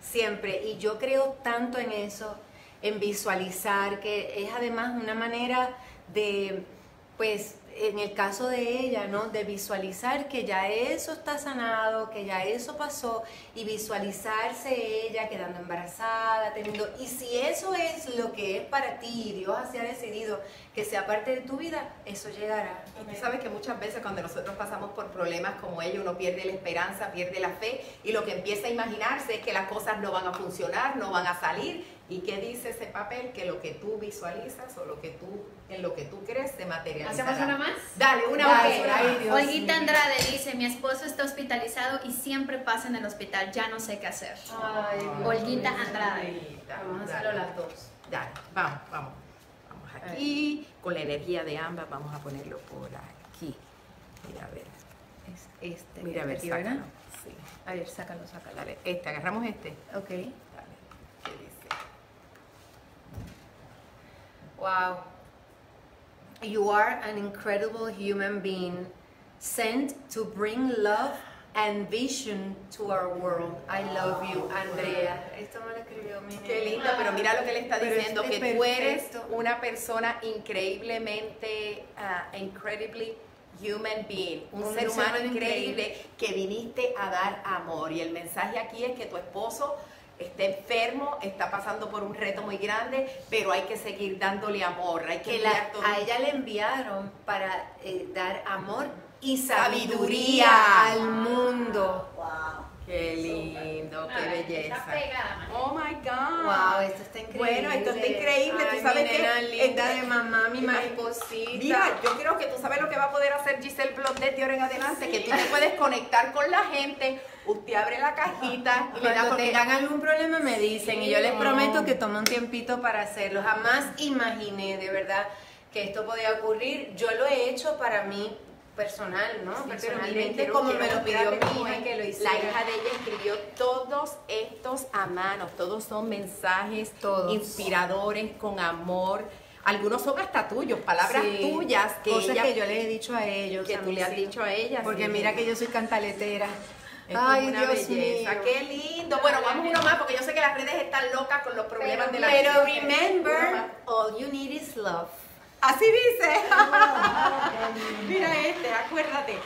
siempre. Y yo creo tanto en eso, en visualizar, que es además una manera de, pues, en el caso de ella, ¿no? De visualizar que ya eso está sanado, que ya eso pasó, y visualizarse ella quedando embarazada, teniendo... Y si eso es lo que es para ti, y Dios así ha decidido que sea parte de tu vida, eso llegará. Y tú sabes que muchas veces cuando nosotros pasamos por problemas como ellos, uno pierde la esperanza, pierde la fe y lo que empieza a imaginarse es que las cosas no van a funcionar, no van a salir. ¿Y qué dice ese papel? Que lo que tú visualizas o lo que tú, en lo que tú crees se materializa. ¿Hacemos una más? Dale, una Dale, más. ay. Dios Olguita mío. Andrade dice: Mi esposo está hospitalizado y siempre pasa en el hospital. Ya no sé qué hacer. Ay, Olguita. Andrade. Vamos a hacerlo las dos. Dale, vamos, vamos. Vamos aquí, con la energía de ambas, vamos a ponerlo por aquí. Mira, a ver. Es este. Mira, a ver, ¿verdad? sácalo. Sí. A ver, sácalo, sácalo. Dale, este, agarramos este. Ok. Dale. ¿Qué dice? Wow. You are an incredible human being sent to bring love and vision to our world. I love you, Andrea. Esto me lo escribió mi Qué lindo, pero mira lo que le está Pero diciendo, este que tú eres una persona increíblemente, ah, incredibly human being, un, Un ser ser humano humano increíble que viniste a dar amor. Y el mensaje aquí es que tu esposo está enfermo, está pasando por un reto muy grande, pero hay que seguir dándole amor, hay que que la- todo- a ella le enviaron para eh, dar amor y Sabiduría. sabiduría al mundo. Wow. Qué lindo, qué belleza. está pegada. Oh my God. Wow, esto está increíble. Bueno, esto está increíble. Ay, Tú sabes mi que nena linda este- de mamá, mi mariposita. Mira, yo creo que tú sabes lo que va a poder hacer Giselle Blondet de ahora en adelante, que tú te puedes conectar con la gente, usted abre la cajita y le da Cuando porque tengan algún problema me dicen y yo les prometo que tomo un tiempito para hacerlo. Jamás imaginé de verdad que esto podía ocurrir. Yo lo he hecho para mí personal, ¿no? Sí, Personalmente quiero- como quiero me lo pidió mi hija que lo hiciera. La hija de ella escribió todos estos a mano, todos son mensajes Todos. inspiradores, con amor. Algunos son hasta tuyos, palabras Sí, tuyas que cosas ella que yo les he dicho a ellos. que a tú le has hijos. dicho a ella. Porque sí. mira que yo soy cantaletera. Ay, una Dios belleza, mío. qué lindo. Bueno, vamos uno más porque yo sé que las redes están locas con los problemas de la Pero remember, all you need is love. Así dice. <laughs> Mira este, acuérdate.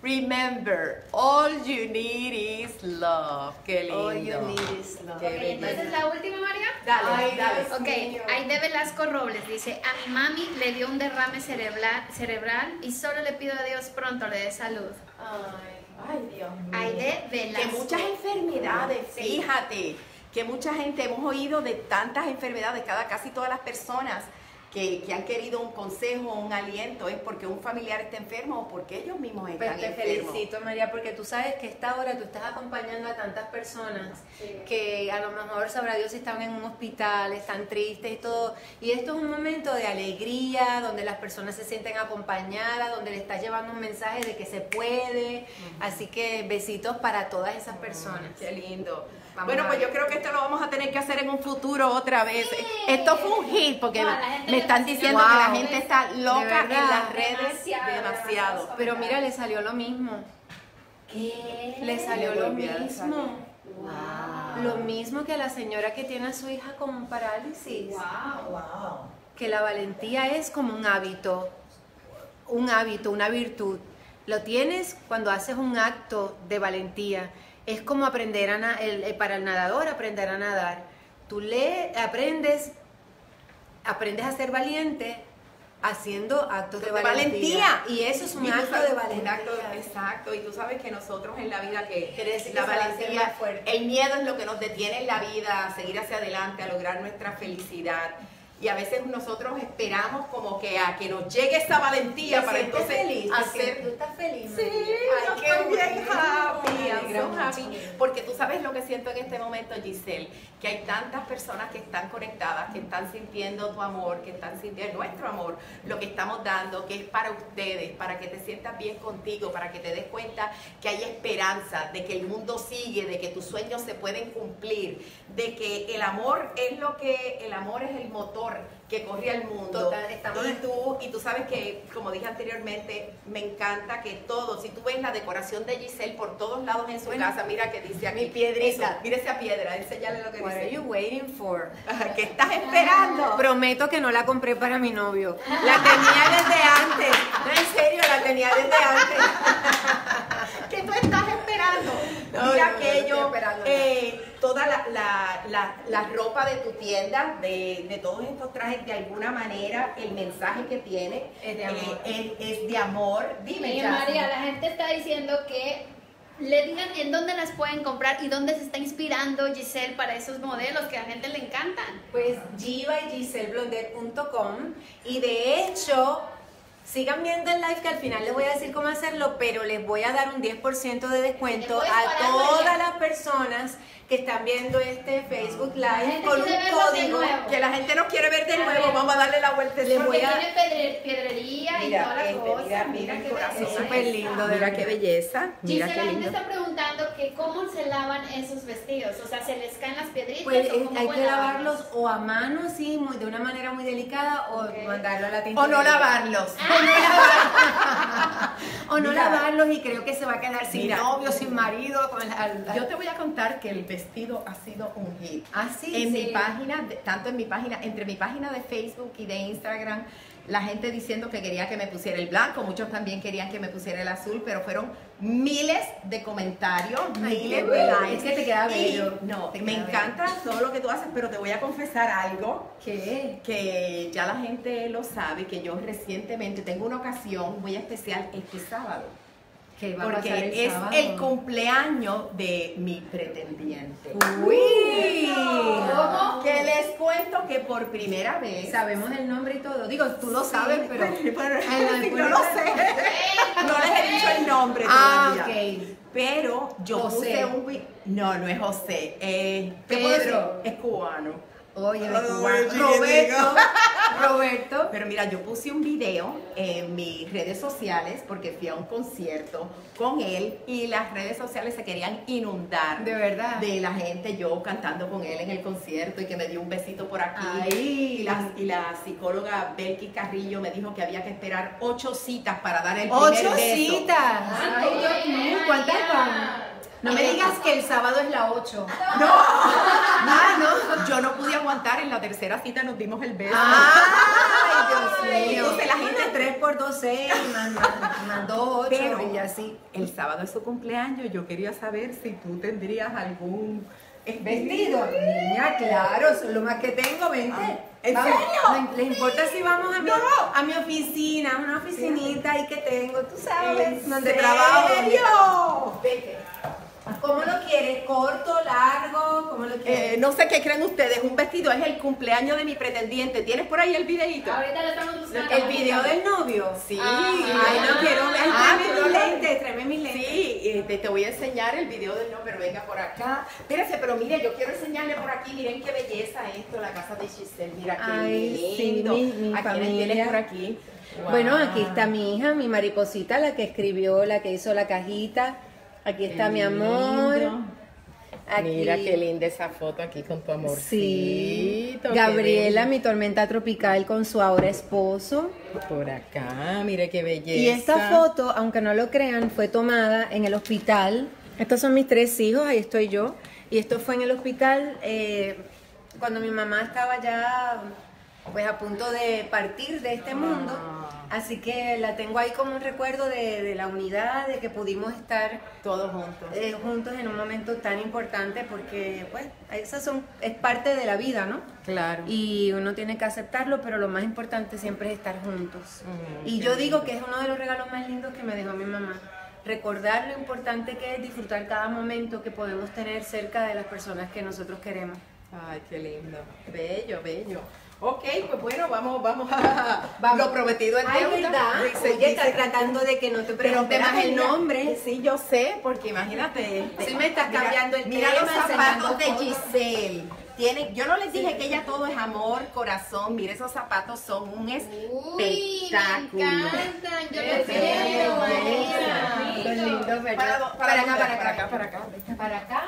Remember, all you need is love. Qué lindo. All you need is love. Qué Ok, belleza. entonces la última, María. Dale, Ay, dale. Dios Ok, mío. Aide Velasco Robles dice, a mi mami le dio un derrame cerebral, cerebral y solo le pido a Dios pronto le dé salud. Ay. Ay, Dios mío. Aide que muchas enfermedades, Sí. fíjate, que mucha gente hemos oído de tantas enfermedades, cada casi todas las personas que, que han querido un consejo, un aliento, es porque un familiar está enfermo o porque ellos mismos Pues están te enfermos. felicito, María, porque tú sabes que esta hora tú estás acompañando a tantas personas que a lo mejor sabrá Dios si están en un hospital, están tristes y todo. Y esto es un momento de alegría, donde las personas se sienten acompañadas, donde le estás llevando un mensaje de que se puede. Así que besitos para todas esas personas. Qué lindo. Vamos bueno, pues yo creo que esto lo vamos a tener que hacer en un futuro otra vez. Esto fue un hit porque No, me están diciendo que la gente está loca en las redes Demasiado. Pero mira, le salió lo mismo. ¿Qué? Le salió lo mismo. Wow. Lo mismo que a la señora que tiene a su hija con parálisis. Wow. Wow. que la valentía es como un hábito, un hábito, una virtud. Lo tienes cuando haces un acto de valentía. Es como aprender a el- el- para el nadador aprender a nadar. Tú le aprendes, aprendes a ser valiente haciendo actos de De valentía. valentía. Y eso es un Y acto sabes, de valentía. acto exacto. Y tú sabes que nosotros en la vida que la que valentía, fuerte. el miedo es lo que nos detiene en la vida a seguir hacia adelante, a lograr nuestra felicidad. Y a veces nosotros esperamos como que a que nos llegue esa valentía ¿Te para entonces feliz? ¿Te hacer ¿Tú estás feliz? Sí, yo qué estoy bien I'm mucho. happy. Porque tú sabes lo que siento en este momento, Giselle, que hay tantas personas que están conectadas, que están sintiendo tu amor, que están sintiendo nuestro amor, lo que estamos dando, que es para ustedes, para que te sientas bien contigo, para que te des cuenta que hay esperanza, de que el mundo sigue, de que tus sueños se pueden cumplir, de que el amor es lo que, el amor es el motor que corre al mundo. Total, estamos y tú, y tú sabes que, como dije anteriormente, me encanta que todo, si tú ves la decoración de Giselle por todos lados en su Bueno, casa, mira que dice aquí. mi piedrita. Eso, mira esa piedra, enséñale lo que What are dice. you waiting for? <laughs> ¿Qué estás esperando? Prometo que no la compré para mi novio. La tenía desde antes. No, en serio, la tenía desde antes. <laughs> ¿Qué tú estás esperando? No, Mira no, no, aquello, esperando eh, toda la, la, la, la ropa de tu tienda, de, de todos estos trajes, de alguna manera, el mensaje que tiene Es de amor. eh, es, es de amor. Dime. María, la gente está diciendo que le digan en dónde las pueden comprar y dónde se está inspirando Giselle para esos modelos que a la gente le encantan. Pues Giva y de hecho sigan viendo el live que al final les voy a decir cómo hacerlo, pero les voy a dar un 10% de descuento a todas las personas que están viendo este Facebook La Live con un código. Que la gente nos quiere ver de A nuevo, ver. vamos a darle la vuelta. Les voy a- tiene piedrería y Mira, todas las este, cosas. mira, mira el qué corazón. Es súper lindo, de Mira verdad. qué belleza. Mira Giselle, qué la gente está preguntando que cómo se lavan esos vestidos. O sea, ¿se les caen las piedritas Pues o cómo hay que lavarlos o a mano, sí, muy, de una manera muy delicada, o mandarlo a la tintorería. <laughs> O no lavarlos. <laughs> O no Mira. lavarlos y creo que se va a quedar sin Mira. novio, sin marido. Con la, la- Yo te voy a contar que el vestido ha sido un hit. Ah, sí, en sí. mi página, tanto en mi página, entre mi página de Facebook y de Instagram, la gente diciendo que quería que me pusiera el blanco, muchos también querían que me pusiera el azul, pero fueron miles de comentarios, Ay, miles de likes. Es que te queda Y, bello. no, Te me encanta todo lo que tú haces, pero te voy a confesar algo ¿Qué? que ya la gente lo sabe, que yo recientemente tengo una ocasión muy especial este sábado. ¿Qué va a pasar Porque el es sábado? el cumpleaños de mi pretendiente. Uy. ¿Cómo? Que les cuento que por primera vez. Sabemos el nombre y todo. Digo, tú lo sabes, pero. <laughs> <laughs> no, no lo sé. No les he dicho el nombre Ah, todavía. ok. Pero yo José. puse un No, no es José. Eh, ¿qué Pedro. puedo decir? Es cubano. Oye, Roberto. <laughs> Roberto. Pero mira, yo puse un video en mis redes sociales porque fui a un concierto con él y las redes sociales se querían inundar. De verdad. De la gente, yo cantando con él en el concierto y que me dio un besito por aquí. Ay. Y, la, y la psicóloga Belki Carrillo me dijo que había que esperar ocho citas para dar el primer Ocho beso. citas. Ay, Dios mío, ¿cuántas van? No me digas que el sábado es la 8. No, Ah, no. yo no pude aguantar. En la tercera cita nos dimos el beso. Ay, Dios mío. Entonces la gente 3 por 2, 6, mandó 8 Pero y así. el sábado es su cumpleaños. Yo quería saber si tú tendrías algún ¿Vestido? Niña, claro, es lo más que tengo, vente. Ah, ¿en Vamos. serio? ¿Le- ¿Les importa si vamos a mi, No. a mi oficina, una oficinita ahí que tengo, tú sabes, ¿En donde trabajo? serio? ¿Cómo lo quieres? ¿Corto, largo? ¿Cómo lo quieres? Eh, no sé qué creen ustedes, un vestido es el cumpleaños de mi pretendiente. ¿Tienes por ahí el videito? Ahorita lo estamos buscando. ¿El video del novio? Sí. Ay, no quiero ver. Ah, Tráeme mis lentes, tráeme mis lentes. Sí, te, te voy a enseñar el video del no, pero venga por acá. Espérese, pero mire, yo quiero enseñarle por aquí, miren qué belleza esto, la casa de Giselle, mira qué Ay, sí, lindo. mi- mi ¿A familia. tienes por aquí? Bueno, aquí está mi hija, mi mariposita, la que escribió, la que hizo la cajita. Aquí está mi amor. Aquí- Mira qué linda esa foto aquí con tu amorcito. Sí. Gabriela, mi tormenta tropical con su ahora esposo. Por acá, mire qué belleza. Y esta foto, aunque no lo crean, fue tomada en el hospital. Estos son mis tres hijos, ahí estoy yo. Y esto fue en el hospital eh, cuando mi mamá estaba ya pues a punto de partir de este mundo. Así que la tengo ahí como un recuerdo de, de la unidad, de que pudimos estar todos juntos. eh, juntos en un momento tan importante porque pues esas son, es parte de la vida, ¿no? Claro. Y uno tiene que aceptarlo, pero lo más importante siempre es estar juntos. Mm, y yo digo que es uno de los regalos más lindos que me dejó mi mamá. Recordar lo importante que es disfrutar cada momento que podemos tener cerca de las personas que nosotros queremos. Ay, qué lindo. Bello, bello. Ok, pues bueno, vamos, vamos a <laughs> Vamos. lo prometido es Ay. ¿verdad? Dice- Oye, está dice- tratando de que no te Pero pregunte más el mira, nombre. Sí, yo sé, porque imagínate. este, Sí me estás mira- cambiando el Mira tema, los zapatos de. Giselle. Tiene, yo no les dije que ella todo es amor, corazón. Mire, esos zapatos son un Uy, espectáculo. me encantan. Yo los quiero. María. Son lindos, ¿verdad? Para, do- Para acá, para acá. para acá. Para acá.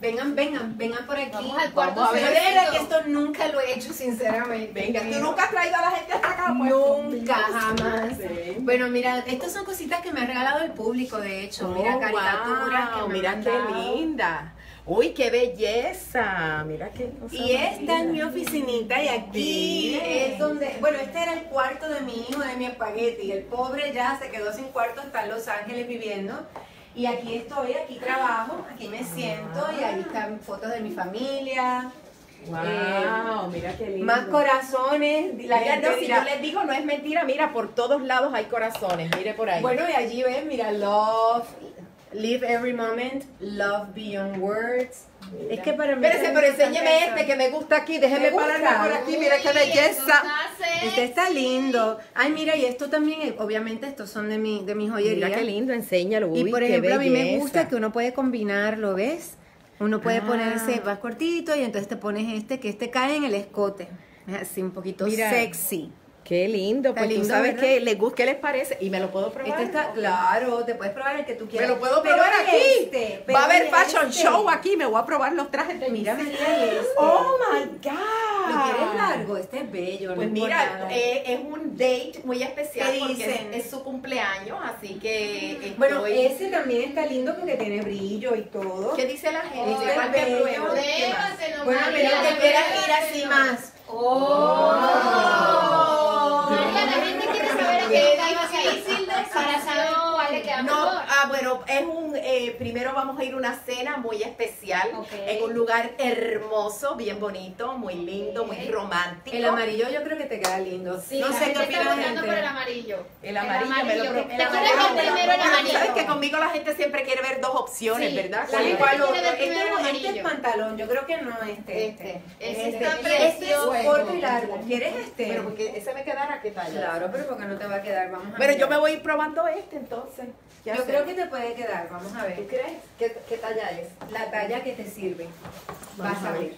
Vengan, vengan, vengan por aquí. Vamos al cuarto Vamos a ver. que esto nunca lo he hecho, sinceramente. Venga, tú nunca has traído a la gente hasta acá. pues, Nunca, jamás. Sí. Bueno, mira, estas son cositas que me ha regalado el público, de hecho. mira, Oh, caricaturas wow, que me Mira han qué linda. Uy, qué belleza. Mira qué cosa Y esta es mi oficinita y aquí es donde, bueno, este era el cuarto de mi hijo, de mi espagueti. El pobre ya se quedó sin cuarto, está en Los Ángeles viviendo. Y aquí estoy, aquí trabajo, aquí me siento y ahí están fotos de mi familia. Wow, mira qué lindo. Más corazones. La Mira, gente no, si dirá, yo les digo, no es mentira, mira, por todos lados hay corazones, mire por ahí. Bueno, y allí ves, mira, love, live every moment, love beyond words. Es que para mí. Espérese, es pero enséñeme este que me gusta aquí, déjeme pararme por aquí, mira qué belleza. Este está lindo. Ay, mira, y esto también, eh, obviamente, estos son de mi, de mi joyería. Mira qué lindo, enséñalo. Y uy, por qué ejemplo, a mí me gusta que uno puede combinarlo, ¿ves? Uno puede Ah. ponerse más cortito y entonces te pones este, que este cae en el escote. Es así un poquito Mira. sexy. Qué lindo, pues tú sabes ¿verdad? qué, les gusta, ¿qué les parece? Y me lo puedo probar. Este está, claro, te puedes probar el que tú Me quieras. lo puedo Pero probar aquí. este, Va a haber fashion este. show aquí, me voy a probar los trajes de Mira, mira este. Oh my God. ¿Lo quieres largo? Este es bello. Pues no mira, eh, es un date muy especial ¿Qué porque dicen? es, es su cumpleaños, así que estoy... Bueno, ese también está lindo porque tiene brillo y todo. ¿Qué dice la gente? Este es ¿Cuál Bueno, pero que quieras ir así más. María, la gente quiere saber a qué ibas a ir, para saber le queda No, mejor. ah, bueno, es un, eh, primero vamos a ir a una cena muy especial, Ok. en un lugar hermoso, bien bonito, muy lindo, muy romántico. El amarillo yo creo que te queda lindo. Sí, no sé qué gente opina la votando por el gente. amarillo. El amarillo, me lo que- el amarillo primero el amarillo. Sabes que conmigo la gente siempre quiere ver dos opciones, Sí, ¿verdad? ¿Cuál- gente cuál otro? Este, el este es amarillo. pantalón, yo creo que no este. Este. Ese Este. está Este es precioso. corto y largo. ¿Quieres este? Pero porque ese me quedara, ¿qué talla? Claro, pero porque no te va a quedar, vamos a Pero yo me voy a ir probando este entonces. ¿Qué Yo creo que te puede quedar, vamos a ¿Tú ver. crees? ¿Qué, qué talla es? La talla que te sirve. Vas Vamos a a ver. ver.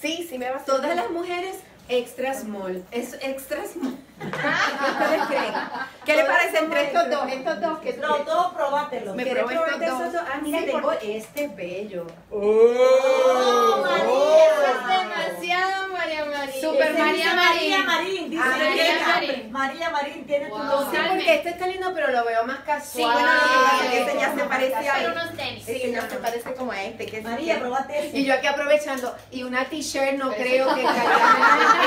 Sí, sí me va a Todas las mujeres extra small. Es extra small. <laughs> ¿Ustedes creen? ¿Qué le parece entre estos dos? Estos dos que No, todos probátelo. Me ¿Quieres probé estos dos. esos dos? Ah, mira, Sí, tengo porque- este bello. Oh, María, Oh. eso es demasiado María María. Super María dice María Marín, dice Ah, María Marín. María Marín tiene tu Wow. nombre. Sí, porque este está lindo, pero lo veo más casual. Sí, bueno, lo que pasa es que Este ya se parece a Pero unos tenis. Ese ya se parece como a este. Que es María, que- probate ese. Y yo aquí aprovechando, y una t-shirt no Pero creo que <laughs>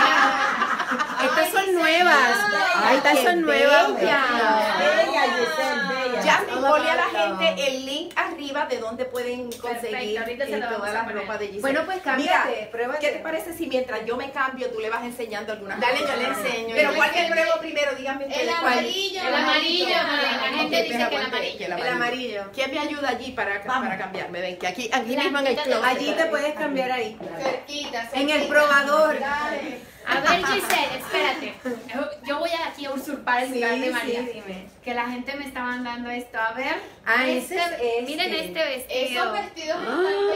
Estas son nuevas. ay, estas son nuevas. All ponle a la gente el link arriba de donde pueden conseguir ahorita se eh, toda la ropa de Giselle. Bueno, pues, cámbiate, pruébate. ¿qué te parece si mientras yo me cambio tú le vas enseñando algunas Dale, yo le enseño. Pero ¿cuál enseño. pruebo primero? Ustedes El amarillo, el amarillo. La gente dice que el amarillo. El amarillo. ¿Quién me ayuda allí para, para cambiarme? Ven, que aquí, aquí mismo en el closet. Allí te puedes cambiar ahí. Cerquita, En el probador. A ver, Giselle, espérate. Yo voy aquí a usurpar el Sí, lugar de sí, María. dime. Que la gente me está mandando esto. A ver. Ah, ese es este. Miren este vestido. Esos vestidos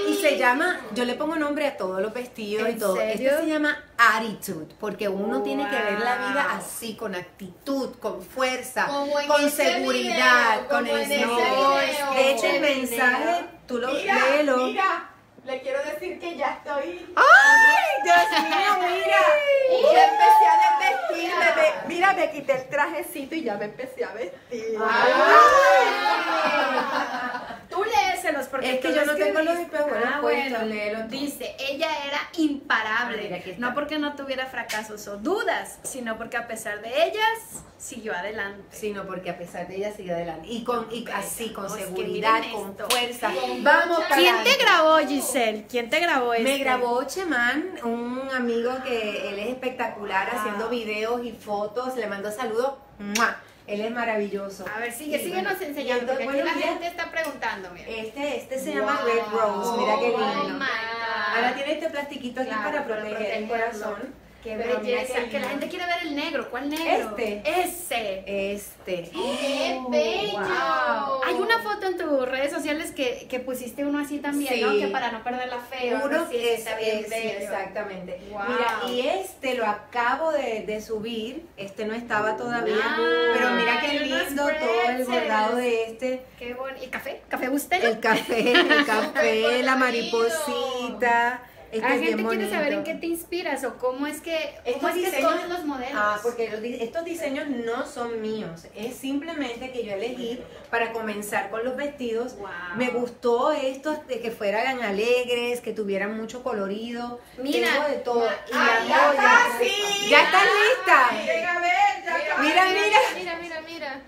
Y se llama, yo le pongo nombre a todos los vestidos y ¿En todo. serio? Este se llama attitude, porque uno tiene que ver la vida Wow. así, con actitud, con fuerza, con seguridad, video, con el no. De hecho, el mensaje, tú lo Mira, léelo. mira, le quiero decir que ya estoy. ¡Ay, Dios mío, mira! Ya empecé a desvestirme. me- mira, me quité el trajecito y ya me empecé a vestir. Tú léeselos porque Es que yo no tengo los espejuelos Ah, bueno. léelo. Dice, ella era Ah, imparable. no porque no tuviera fracasos o dudas, sino porque a pesar de ellas, siguió adelante. Sino porque a pesar de ella sigue adelante. Y con y así, con seguridad, con esto. fuerza. Vamos para ¿Quién te grabó, Giselle? ¿Quién te grabó Me este? grabó Cheman, un amigo que él es espectacular haciendo videos y fotos. Le mando saludos. ¡Mua! Él es maravilloso. A ver, sigue, síguenos bueno, enseñando, y porque entonces, aquí la bueno, gente está preguntando, mira. Este, este se llama Red Rose. Mira qué Oh lindo. God. Ahora tiene este plastiquito aquí Claro, para para proteger el corazón. Qué Pero belleza. Que la gente quiere ver el negro. ¿Cuál negro? Este. Ese. Este. ¡Qué bello! Wow. Hay una foto en tus redes sociales que, que pusiste uno así también, ¿no? Que para no perder la fe. Uno así, es, está bien es- sí, bello. exactamente. Wow. Mira, y este lo acabo de, de subir. Este no estaba todavía. Ah, pero mira qué lindo todo el bordado de este. Qué bonito. ¿Y café? ¿Café bustelo? El café, el <laughs> café, la mariposita. Este la gente quiere saber en qué te inspiras o cómo es que, cómo Estos es que diseños- escoges los modelos. Ah, porque los estos diseños no son míos, es simplemente que yo elegí para comenzar con los vestidos. Wow. Me gustó estos de que fueran alegres, que tuvieran mucho colorido. Mira, Tengo de todo. Y ah, ya joyas. casi. ¿Ya estás lista? Ven a ver, ya está. Mira, mira. Mira, mira, mira.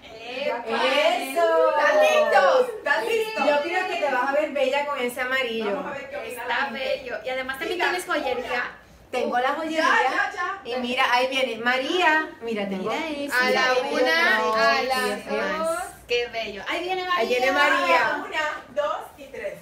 Eso. ¿Están listos? ¿Están listos? Yo creo que te vas a ver bella con ese amarillo. Vamos a ver qué opina la Está bello. Y además también Mira, tienes joyería. Tengo la joyería. Ya, ya, ya. Y mira, ahí viene María. Mira, tengo. Mira eso. A la una, a más. dos. Qué bello. Ahí viene María. Ahí viene María. Una, dos y tres.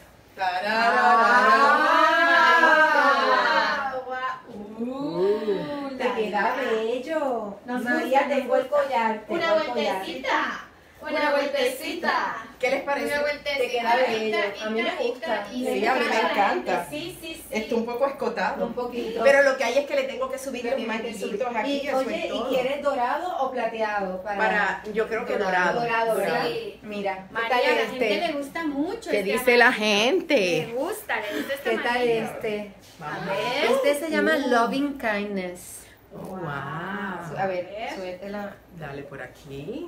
Te queda bello. María, tengo el collar. Una vueltecita. Una vueltecita. ¿Qué les parece? Una vueltecita. Te queda bello. A mí me gusta. Sí, a mí me encanta. Sí, sí, sí. Está un poco escotado. Un poquito. Pero lo que hay es que le tengo que subir los manguillitos aquí. Y, oye, ¿y quieres dorado o plateado? Para, Para, yo creo que dorado. Dorado, ¿verdad? Sí. Mira, ¿qué María, tal a la este? gente le gusta mucho. ¿Qué este dice la amarillo. Le gente? gusta, le gusta este ¿Qué tal amarillo. este? A ver. Este se llama Loving Kindness. Wow. A ver, suéltela. Dale por aquí.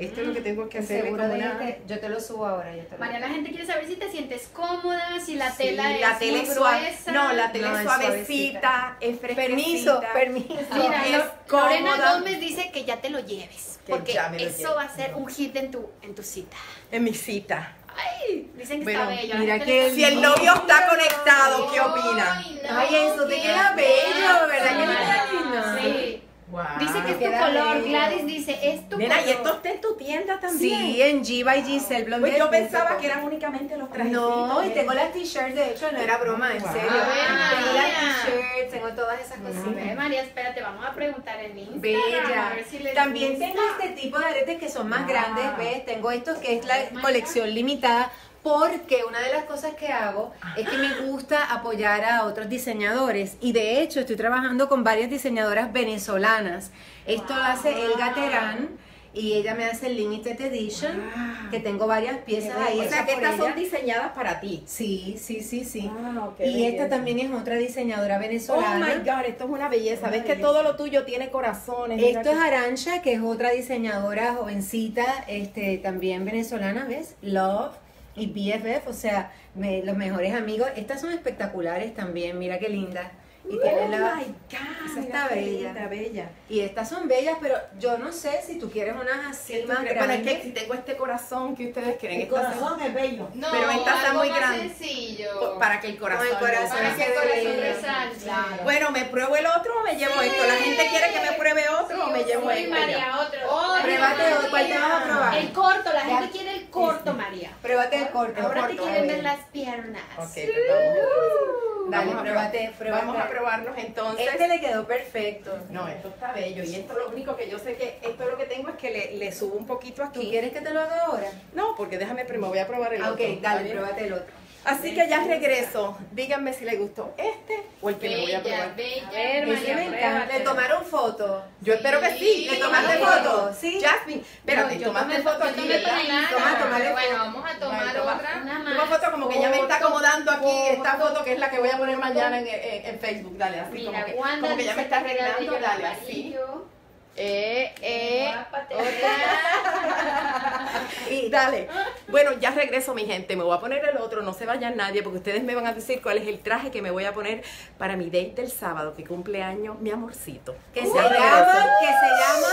Esto es lo que tengo que hacer. Seguro como de una-. Yo te lo subo ahora. Yo te lo María, la gente quiere saber si te sientes cómoda, si la Sí, tela es la tela muy es suave. gruesa. No, la tela No, es suavecita, es fresquecita. Permiso, permiso. Mira, es Lo- Lorena. Gómez dice que ya te lo lleves. Que Porque lo eso lleve. va a ser un hit en tu, en tu cita. En mi cita. Ay, dicen que Bueno, está bello. mira que Si el novio está conectado, ¿qué opina? Ay, no, Ay, eso te queda bello, ¿verdad que lindo? Sí. Wow. Dice que es tu color. Gladys dice, es tu color. y esto está en tu tienda también. Sí, en G by Giselle Blondel. Pues yo pensaba que eran únicamente los trajes. No, y tengo las t-shirts, de hecho, no era broma, en Wow. serio. A ver, Tengo María. las t-shirts, tengo todas esas A cositas. ver, María, espérate, vamos a preguntar en Instagram. Bella. A ver si les También gusta. tengo este tipo de aretes que son más Wow. grandes, ¿ves? Tengo estos que es la colección limitada. Porque una de las cosas que hago es que me gusta apoyar a otros diseñadores y de hecho estoy trabajando con varias diseñadoras venezolanas. Esto lo hace Elga Terán y ella me hace el Limited Edition, Wow. que tengo varias piezas ahí. O sea, que estas son diseñadas para ti. Sí, sí, sí, sí. Wow, y esta también es otra diseñadora Oh venezolana. my God, esto es una belleza. Una Ves que todo lo tuyo tiene corazones. Esto es Arancha, que es otra diseñadora jovencita, este, también venezolana, ¿ves? Love y BFF, o sea, me- los mejores amigos. Estas son espectaculares también, mira qué lindas. Y tiene la... Oh my God, Esa está bella. linda, bella. Y estas son bellas, pero yo no sé si tú quieres unas así más grandes. que si tengo este corazón que ustedes creen, El son- corazón es bello. No, Pero esta está muy grande. sencillo. para que el corazón. Con el corazón Para que el corazón resalte. Claro. Bueno, ¿me pruebo el otro o me llevo esto? ¿La gente quiere que me pruebe otro o me llevo Sí, este? María, otro. Otro. Pruébate otro, ¿cuál te vas a probar? El corto, la gente Ya. quiere el corto, María. Pruébate el corte. Ahora te corto, quieren ver las piernas. Ok, vamos. Dale, Vamos pruébate, pruébate. Vamos a probarlos entonces. Este le quedó perfecto. No, esto está bello. Y esto lo único que yo sé que esto lo que tengo es que le, le subo un poquito ¿Tú aquí. quieres que te lo haga ahora? No, porque déjame primero, voy a probar el Ah, otro. ok, ¿está dale, pruébate el otro. Así que ya regreso. Díganme si les gustó este o el que me voy a Bella, probar. bella. A ver, Ese María, me encanta. pruébate. ¿Le tomaron foto? Yo espero que sí. ¿Le tomaste sí. foto? Sí. Jasmine, espérate, No, tomaste foto aquí, ¿verdad? Toma, Bueno, foto. vamos a tomar Vale, toma. otra. Una Toma foto como que ya me está Foto, acomodando aquí esta foto. foto que es la que voy a poner mañana en, en- en Facebook. Dale, así Mira, como que, como que ya me está arreglando. Dale, así. amarillo. Eh, eh. <laughs> Y dale. Bueno, ya regreso, mi gente. Me voy a poner el otro. No se vaya nadie porque ustedes me van a decir cuál es el traje que me voy a poner para mi date del sábado, que cumpleaños mi amorcito. Que Uh, se llama, que se llama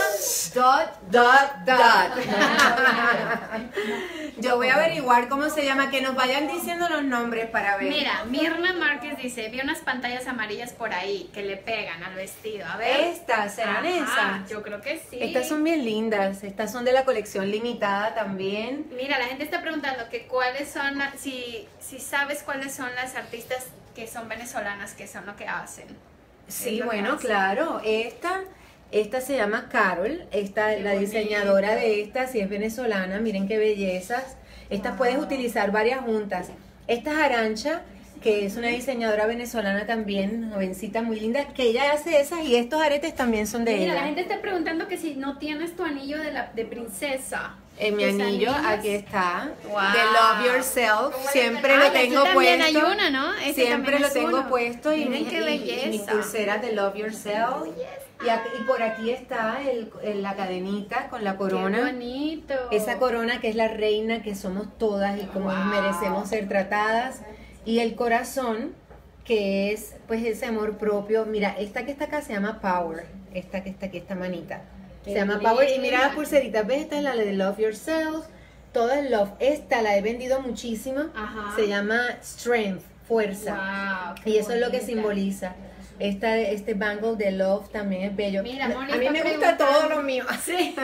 Dot Dot, dot. <laughs> Yo voy a averiguar cómo se llama, que nos vayan diciendo los nombres para ver. Mira, Mirna Márquez dice, vi unas pantallas amarillas por ahí que le pegan al vestido. A ver. Estas, ¿serán Ajá, esas? Yo creo que sí. Estas son bien lindas, estas son de la colección limitada también. Mira, la gente está preguntando que cuáles son, si, si sabes cuáles son las artistas que son venezolanas, que son lo que hacen. Sí, bueno, claro, esta, esta se llama Carol, esta, Qué la diseñadora de estas, y es venezolana, miren qué bellezas. Estas puedes utilizar varias juntas. Esta es Arancha, que es una diseñadora venezolana también, jovencita muy linda, que ella hace esas y estos aretes también son de Mira, la ella. gente está preguntando que si no tienes tu anillo de, la, de princesa. En mi Tus anillo, anillos. aquí está, Wow. de Love Yourself, siempre Ah, lo y aquí tengo también puesto. hay una, ¿no? Este siempre también lo tengo uno. puesto y, mi, qué y- y mi belleza. pulsera de Love Yourself. Y, aquí- y por aquí está el, el- la cadenita con la Qué corona. bonito. Esa corona que es la reina que somos todas y como Wow. merecemos ser tratadas. Y el corazón que es pues ese amor propio. Mira, esta que está acá se llama Power. Esta que está aquí, esta manita. Se llama Power. Y mira las pulseritas. ¿Ves? Esta es la de Love Yourself. Toda es Love. Esta la he vendido muchísimo. Ajá. Se llama Strength, fuerza. Wow, y eso es lo que simboliza. Esta, este bangle de Love también es bello. Mira, Moni a mí me gusta todo lo mío. <laughs> Sí.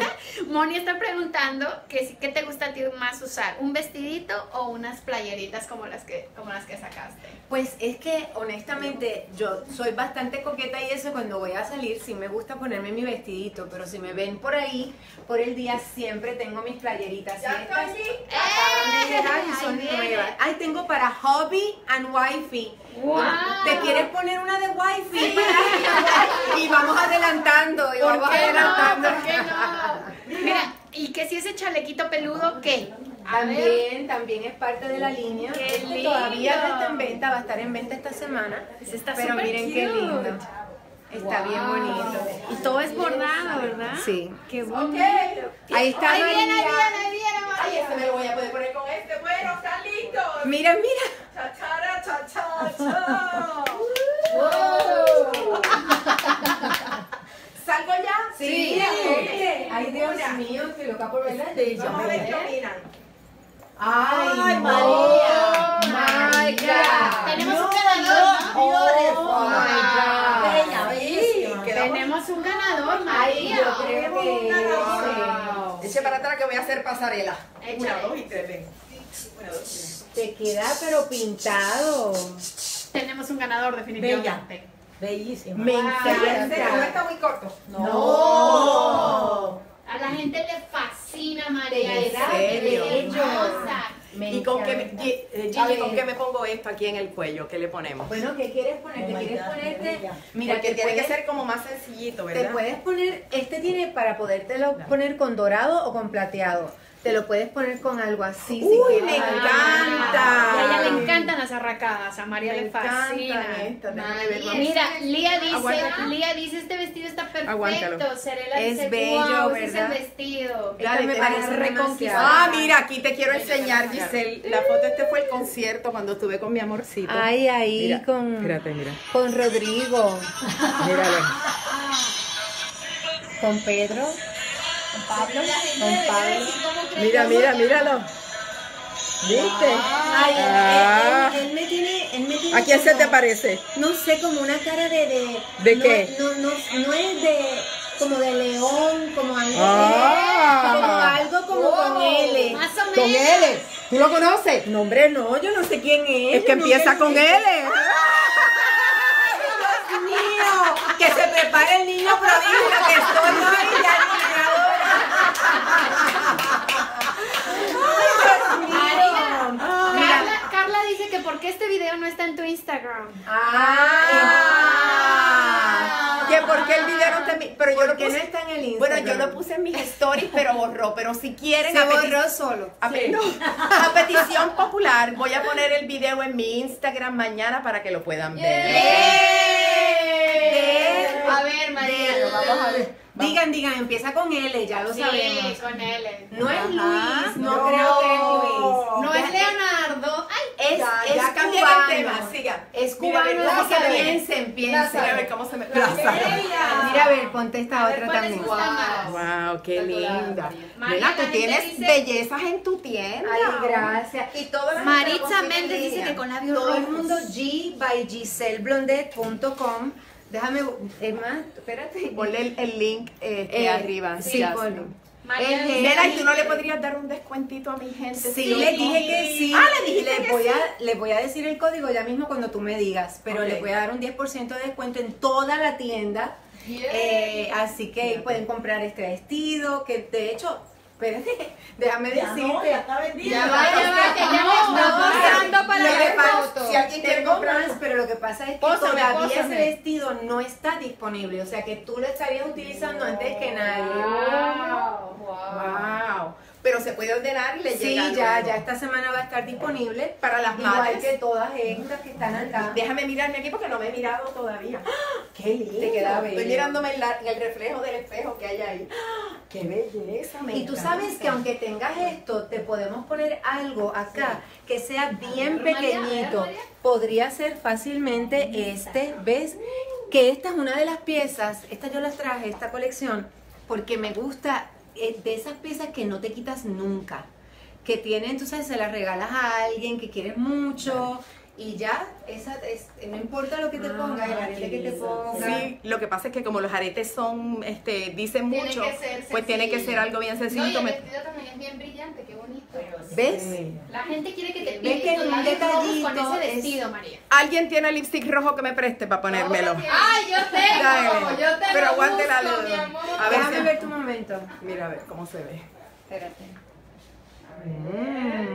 Moni está preguntando que qué te gusta a ti más usar, un vestidito o unas playeritas como las que como las que sacaste. Pues es que honestamente yo soy bastante coqueta y eso cuando voy a salir sí me gusta ponerme mi vestidito, pero si me ven por ahí por el día siempre tengo mis playeritas. y estas acaban de llegar y son Ahí nuevas. Ay, tengo para hobby and wifey. Wow. ¿Te quieres poner una de wifey? y vamos adelantando y ¿Por vamos no? adelantando. Mira, y que si ese chalequito peludo, ¿qué? A ver. También, también es parte de la línea. Qué Este lindo. Todavía no está en venta, va a estar en venta esta semana. Está pero miren qué lindo. Está bien bonito. Y todo es bordado, ¿verdad? Sí. Qué bonito. Ahí está Ahí viene, ahí viene, ahí viene, Ay, María. ese me lo voy a poder poner con este. Bueno, ¿están listos? Mira, mira. Chachara, cha, cha, cha. ¿Salgo ya? Sí, oye. Ay, Dios mío, estoy loca por verla de ella. Vamos a ver qué opinan. Ay, Ay, no. María. My God. Tenemos No, un ganador, ¿no? Oh, my God. Bella, Tenemos un ganador, Ay, María. yo creo que Wow. ese Eche para atrás que voy a hacer pasarela. Una, dos y tres, ven. Una, dos y tres. te queda pero pintado. Tenemos un ganador, definitivamente. Bellísima. Me ¿En serio? ¿No encanta. está muy corto? No. A la gente le fascina María. ¿En es serio? hermosa. Me ¿Y con qué, me, eh, Gigi, con qué me pongo esto aquí en el cuello? ¿Qué le ponemos? Bueno, ¿qué quieres ponerte? Oh ¿Quieres God, ponerte? Mira, Porque te tiene que puedes- ser como más sencillito, Te ¿verdad? puedes poner, este tiene para podértelo poner con dorado o con plateado. Te lo puedes poner con algo así. Uy, me encanta. Y a ella le encantan las arracadas, a María Me le fascina. ver, María. Mira, Lía dice, Aguántalo. Lía dice, este vestido está perfecto. Aguántalo. Serela Es dice, bello, wow, ese es el ¿verdad? vestido. Esta me parece reconquistar. Ah, mira, aquí te quiero enseñar, Giselle. La foto, este fue el concierto cuando estuve con mi amorcito. Ay, ahí Mira, con, espérate, mira. con Rodrigo, Míralo. con Pedro. Pablo, debería Pablo. cómo cree Mira, mira, míralo. ¿Viste? Ay, Ah. él, él- él me tiene, él me tiene ¿A quién se como- te parece? No sé, como una cara de... ¿De, ¿De no, qué? No, no, no es de... Como de león, como algo... Ah. Como algo como con L. Más o menos. Con L. ¿Tú lo conoces? No, hombre, no, yo no sé quién es. Es que empieza con. L. Dios mío, que se prepare el niño prodigio, que estoy hoy ya María, Mira. Carla, Carla dice que por qué este video no está en tu Instagram. Ah. Que porque el video no está en mi- Pero yo lo ¿Por qué no puse. está en el Bueno, Instagram? yo lo puse en mis stories, pero borró. Pero si quieren. Se borró solo. A, pe- no, a petición popular, voy a poner el video en mi Instagram mañana para que lo puedan ver. De- A ver, María. de- Vamos a ver. Vamos. Digan, digan, empieza con L, ya lo Sí, sabemos. con L. No es. Luis, no, No. creo que es Luis. No es Leonardo. Ya, es ya cambié el cubano. tema, siga. Es Mira, cubano, así que piensen, piensen. Mira a ver cómo se me. Mira, a ver, ponte esta otra ¿cuál les también. Wow, qué linda. La tú tienes dice- bellezas en tu tienda. Ay, gracias. Y todas las Maritza Méndez dice que con labios Todo el mundo G by GiselleBlondet.com. Déjame, es más, espérate. Ponle el, el link este, Eh, arriba. sí, ponlo. Nena, ¿y tú no le podrías dar un descuentito a mi gente? Sí, le dije que sí. Ah, le dijiste le que voy sí. A, le voy a decir el código ya mismo cuando tú me digas, pero Ok. le voy a dar un 10% de descuento en toda la tienda. Eh, así que pueden comprar este vestido, que de hecho, espérate, <laughs> déjame Ya no, decirte. ya está vendido. Ya va, ya va, que ya está pasando para la si alguien quiere Tengo comprar- pero lo que pasa es que Pósame, todavía pósame. ese vestido no está disponible, o sea que tú lo estarías utilizando antes que nadie. Wow, wow. Wow. Pero se puede ordenar y le Sí, llega. ya, luego. ya esta semana va a estar disponible Para las igual madres. que todas estas que están acá. Déjame mirarme aquí porque no me he mirado todavía. ¡Qué lindo! Te queda Estoy bello. mirándome en, la- en el reflejo del espejo que hay ahí. ¡Ah! ¡Qué belleza! me Y tú encanta. sabes que aunque tengas esto, te podemos poner algo acá que sea bien ver, María, a ver, pequeñito. Podría ser fácilmente este, ¿ves? Que esta es una de las piezas, esta yo las traje, esta colección, porque me gusta de esas piezas que no te quitas nunca. Que tienen, sabes, se las regalas a alguien que quieres mucho y ya, esa es, no importa lo que te pongas, el arete que te pongas. Sí, lo que pasa es que como los aretes son, este, dicen Tiene mucho, que ser pues tiene que ser algo bien No, y sencillo. el vestido también es bien brillante, qué bonito. ¿Ves? La gente quiere que te Ves que un con detallito es- María. ¿Alguien tiene lipstick rojo que me preste para ponérmelo? Ay, yo tengo, Dale. yo te Pero aguante la luz. A ver Déjame ver tu momento. Mira a ver cómo se ve. Espérate. Mm.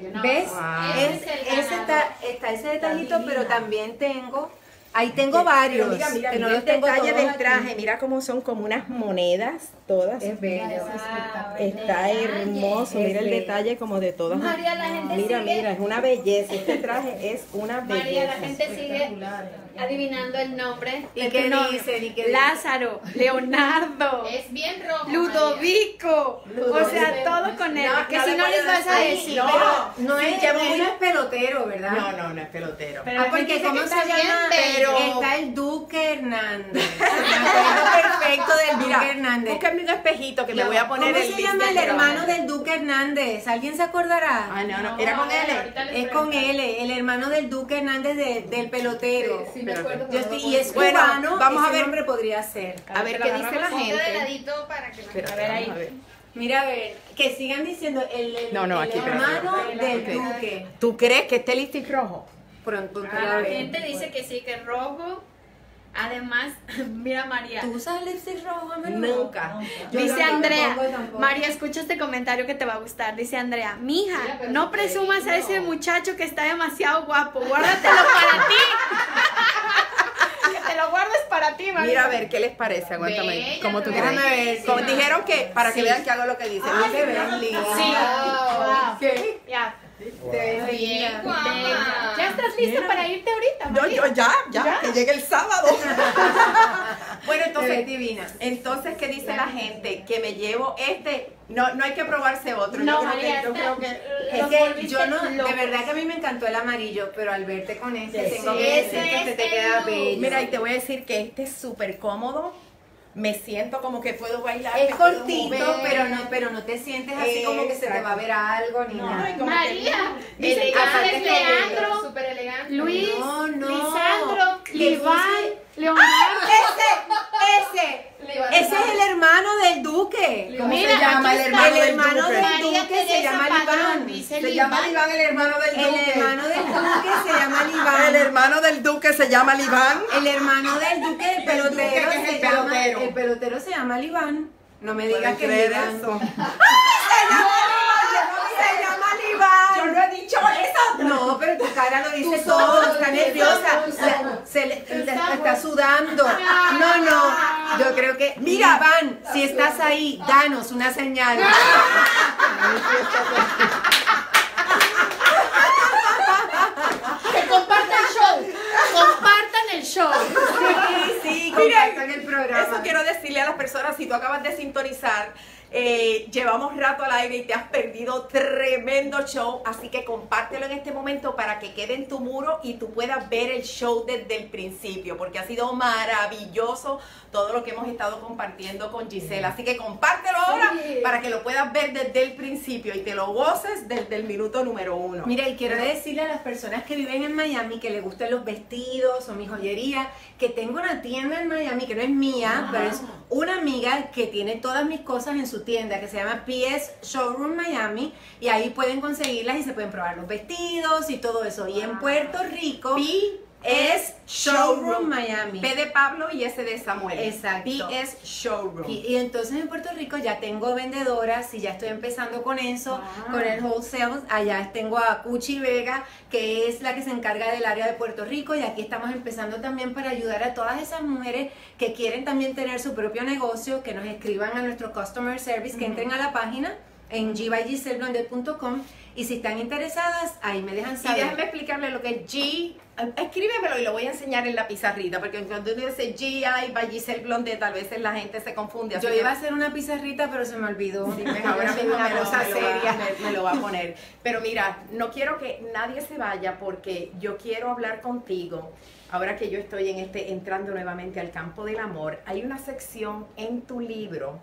No, ¿Ves? Wow. Ese Es- el ese está, está ese detallito, pero también tengo, ahí tengo varios. Pero mira, mira, que no los el tengo detalle del aquí. traje. Mira cómo son como unas monedas todas. Es bello. Wow, Está hermoso, Es mira el bello. detalle como de todas. María, la gente Mira, sigue- mira, es una belleza. Este traje es una belleza. María, la gente sigue adivinando el nombre. ¿Y qué dicen? ¿Y qué? Lázaro, Leonardo, Es bien rojo. Ludovico. O sea, todo con él. No, que no si le no les vas a decir, no. pero- No es, llevo muy- no es pelotero, ¿verdad? No, no, no es pelotero. Pero Ah, porque ¿cómo se está bien llama? bello. Está el Duque Hernández. <laughs> Perfecto del Duque Hernández. Un espejito que me voy a poner ¿Cómo el se llama el hermano del Duque Hernández? ¿Alguien se acordará? Ah, no, no, era con les Es con él, el hermano del Duque Hernández de- del pelotero. Sí, me acuerdo. Yo estoy- y es Bueno, cubano, vamos a ver. nombre podría ser. A ver qué dice la gente. ladito para que no Espérate, A ver ahí. vamos a ver. Mira, a ver, que sigan diciendo el, el- No, no, el aquí, espérate. hermano del. Duque. ¿Tú crees que este lipstick rojo? Pronto, Ah, La gente dice que sí, que es rojo. Además, <laughs> mira María. ¿Tú usas lipstick rojo? Nunca. Yo Dice Andrea, tampoco. María, escucha este comentario que te va a gustar. Dice Andrea, mija, Mira, no presumas a ese muchacho que está demasiado guapo. Guárdatelo para <laughs> ti. que te lo guardes para para ti, María. Mira a ver qué les parece, aguántame. Bella, Como tú quieras. bellísima. Como dijeron que para que vean que hago lo que dicen. Ay, No se ven lindas. Sí. Wow. Ya. Te ves Bien. ¿Ya estás lista Mira. para irte ahorita, Yo, María? yo, ya, ya, que llegue el sábado. <laughs> bueno, entonces, divina. entonces, ¿qué dice la gente? Que me llevo este. No, no hay que probarse otro. No, yo creo María, que, yo creo que Es que yo no, de verdad que a mí me encantó el amarillo, pero al verte con este Sí, tengo sí, que decir que se te queda bello. Mira, y te voy a decir que este es súper cómodo. Me siento como que puedo bailar. es cortito, pero no, pero no te sientes así como que se te va a ver algo ni No, nada. que- María, Dicen, aparte elegante, que- Leandro, Súper elegante. Luis, No, no. Lisandro, Que puse- Leonardo. Ese, ese, ese es el hermano del duque. ¿Cómo Mira, se llama el hermano El del hermano duque? del María duque se llama dice Se llama Liván. Liván, el hermano del El duque. hermano del duque se llama <laughs> Liván. El hermano del duque se llama Liván. El hermano del duque del pelotero duque, que es se el llama pelotero. el pelotero se llama Liván. No me ¿Pueden digas que Liván. eso? <laughs> Se llama Liván. Yo no he dicho eso. No, pero tu cara lo dice todo, está nerviosa, la- se le, está, está sudando. No, no, yo creo que, Mira. Iván, si estás ahí, danos una señal. <laughs> Que compartan el show. Compartan el show. Sí, sí, Mira, compartan el programa. Eso quiero decirle a las personas, si tú acabas de sintonizar, eh, llevamos rato al aire y te has perdido tremendo show, así que compártelo en este momento para que quede en tu muro y tú puedas ver el show desde el principio, porque ha sido maravilloso todo lo que hemos estado compartiendo con Gisela. Así que compártelo ahora para que lo puedas ver desde el principio y te lo goces desde el minuto número uno. Mira, y quiero decirle a las personas que viven en Miami que les gustan los vestidos o mi joyería, que tengo una tienda en Miami que no es mía, pero es una amiga que tiene todas mis cosas en su tienda, que se llama PS Showroom Miami, y ahí pueden conseguirlas y se pueden probar los vestidos y todo eso. Y en Puerto Rico es Showroom Miami. P de Pablo y S de Samuel. Exacto. P es Showroom. Y, y entonces en Puerto Rico ya tengo vendedoras y ya estoy empezando con eso, con el wholesale. Allá tengo a Cuchi Vega, que es la que se encarga del área de Puerto Rico y aquí estamos empezando también para ayudar a todas esas mujeres que quieren también tener su propio negocio, que nos escriban a nuestro customer service, que entren a la página en gbygiselblondet.com y si están interesadas, ahí me dejan Y saber. déjenme explicarle lo que es G. Escríbemelo y lo voy a enseñar en la pizarrita, porque cuando uno dice GI by Giselle Blondet, a veces la gente se confunde. Yo iba a hacer una pizarrita, pero se me olvidó. Sí, pues ahora mismo una cosa seria. me- me lo va a poner. Pero mira, no quiero que nadie se vaya porque yo quiero hablar contigo. Ahora que yo estoy en este entrando nuevamente al campo del amor, hay una sección en tu libro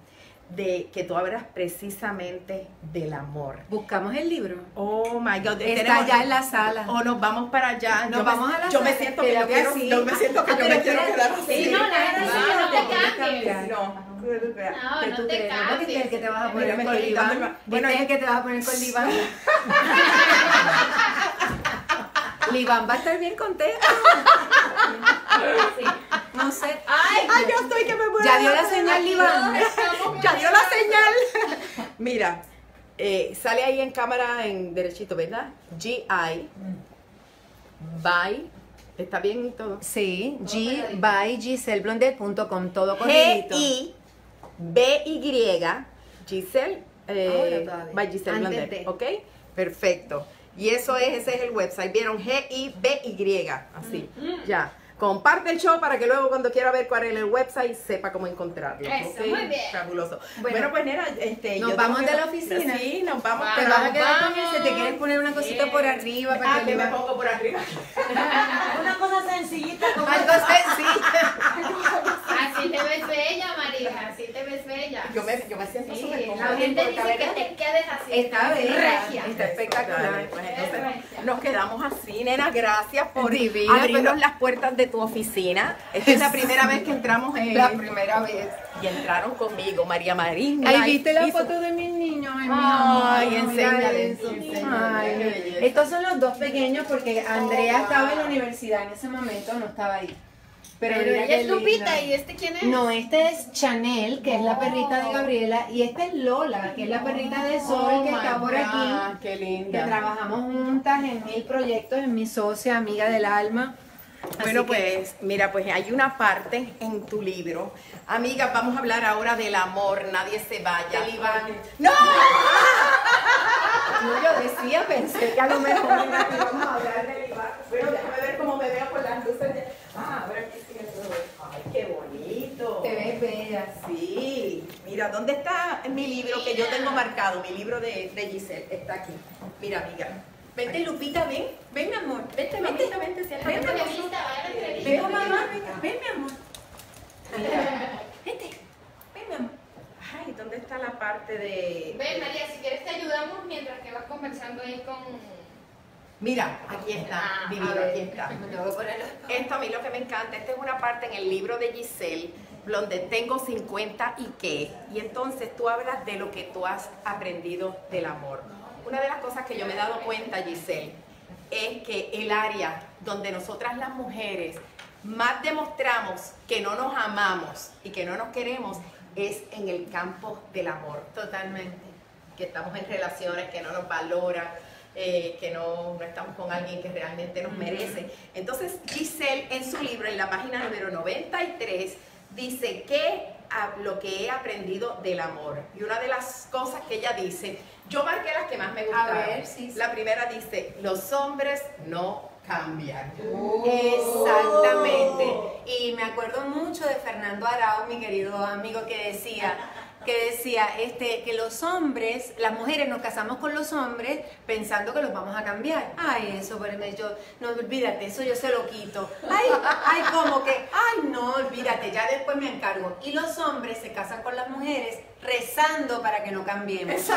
de que tú hablas precisamente del amor. Buscamos el libro. Oh my God, Está allá en la sala. O nos vamos para allá. Nos Yo me- vamos a la Yo me sala. siento que yo quiero, así. yo me siento que Ah, yo me quiero quedar así. Sí, no, No, no no cambies. No. No, ¿Qué no tú te crees? ¿No? ¿Viste cambies. el que te vas a poner me con quitando Liván? el- ¿Viste bueno, el que te vas a poner con <laughs> <laughs> Liván? Liván va a estar bien contento. <laughs> No sé. Ay, ay, yo estoy que me muero. Ya dio la señal Liván. <laughs> Ya dio la señal. <laughs> Mira, eh, sale ahí en cámara en derechito, ¿verdad? GI by ¿Está bien y todo? Sí, G by giselblondet.com, todo G corridito. I B Y Giselle eh, by Giselle de. ¿ok? Perfecto. Y eso es, ese es el website. ¿Vieron? G I B Y, así. Ya. Comparte el show para que luego cuando quiera ver cuál es el website sepa cómo encontrarlo. Eso, muy bien. Fabuloso. Bueno, Bueno, pues nena, este, ¿nos yo vamos de la oficina? Sí, nos vamos. Vamos. Te pero- vas a quedar con Vamos. ese, te quieres poner una cosita por arriba para Ah, que que me pongo por arriba. <laughs> Una cosa sencillita como Algo sencillo. Así te ves bella, Marija, así te ves bella. Yo me, yo me siento Sí, súper la gente dice que te quedes así. Está bella, Regia. está espectacular. Dale, pues, entonces, Regia. nos quedamos así, nena. Gracias por Divina, abrirnos pero- las puertas de tu oficina. Esta es la primera vez que entramos en La primera vez. y entraron conmigo, María Marina. Ahí viste la hizo- foto de mis niños. Ay, mi Ay, enséñale. Estos son los dos pequeños porque Andrea estaba en la universidad en ese momento, no estaba ahí. Pero, Pero mira ella qué es Lupita linda. y este quién es? No, este es Chanel, que es la perrita de Gabriela, y esta es Lola, que es la perrita de Sol, Oh que está por aquí. Qué Que linda. trabajamos juntas en mil proyectos, es mi socia, amiga del alma. Bueno, que- pues mira, pues hay una parte en tu libro. Amigas, vamos a hablar ahora del amor, nadie se vaya. Iván. ¡No! <laughs> No, yo decía, pensé que a lo mejor íbamos a hablar del Iván. Bueno, déjame ver cómo me veo con las luces. de- Ah, ahora aquí sí me puedo ver. Ay, qué bonito. Te ves bella. Sí, mira, ¿dónde está mi libro que yo tengo marcado? Mi libro de, de Giselle, está aquí. Mira, amiga. Vente, Lupita, ven. Ven, mi amor. Vente, mamita, vente, siéntate. Ven, mamá. Ven, mamá. Ven, mi amor. Vente. Ven, mi amor. Ay, ¿dónde está la parte de...? Ven, María, si quieres te ayudamos mientras que vas conversando ahí con... Mira, aquí está, Ah, mi libro, aquí está. <laughs> Esto a mí lo que me encanta, esta es una parte en el libro de Giselle, donde tengo 50 y qué, y entonces tú hablas de lo que tú has aprendido del amor. Una de las cosas que yo me he dado cuenta, Giselle, es que el área donde nosotras las mujeres más demostramos que no nos amamos y que no nos queremos es en el campo del amor Totalmente. que estamos en relaciones que no nos valora, eh, que no, no estamos con alguien que realmente nos merece. Entonces, Giselle en su libro, en la página número 93, dice que a- lo que he aprendido del amor. Y una de las cosas que ella dice, yo marqué las que más me gustaron. ver, sí, sí. La primera dice, los hombres no cambian. Exactamente. Y me acuerdo mucho de Fernando Arau, mi querido amigo, que decía que decía este que los hombres, las mujeres nos casamos con los hombres pensando que los vamos a cambiar. Ay, eso, pero me- yo, no olvídate, eso yo se lo quito. Ay, ay, como que, ay, no, olvídate, ya después me encargo. Y los hombres se casan con las mujeres rezando para que no cambiemos. <laughs>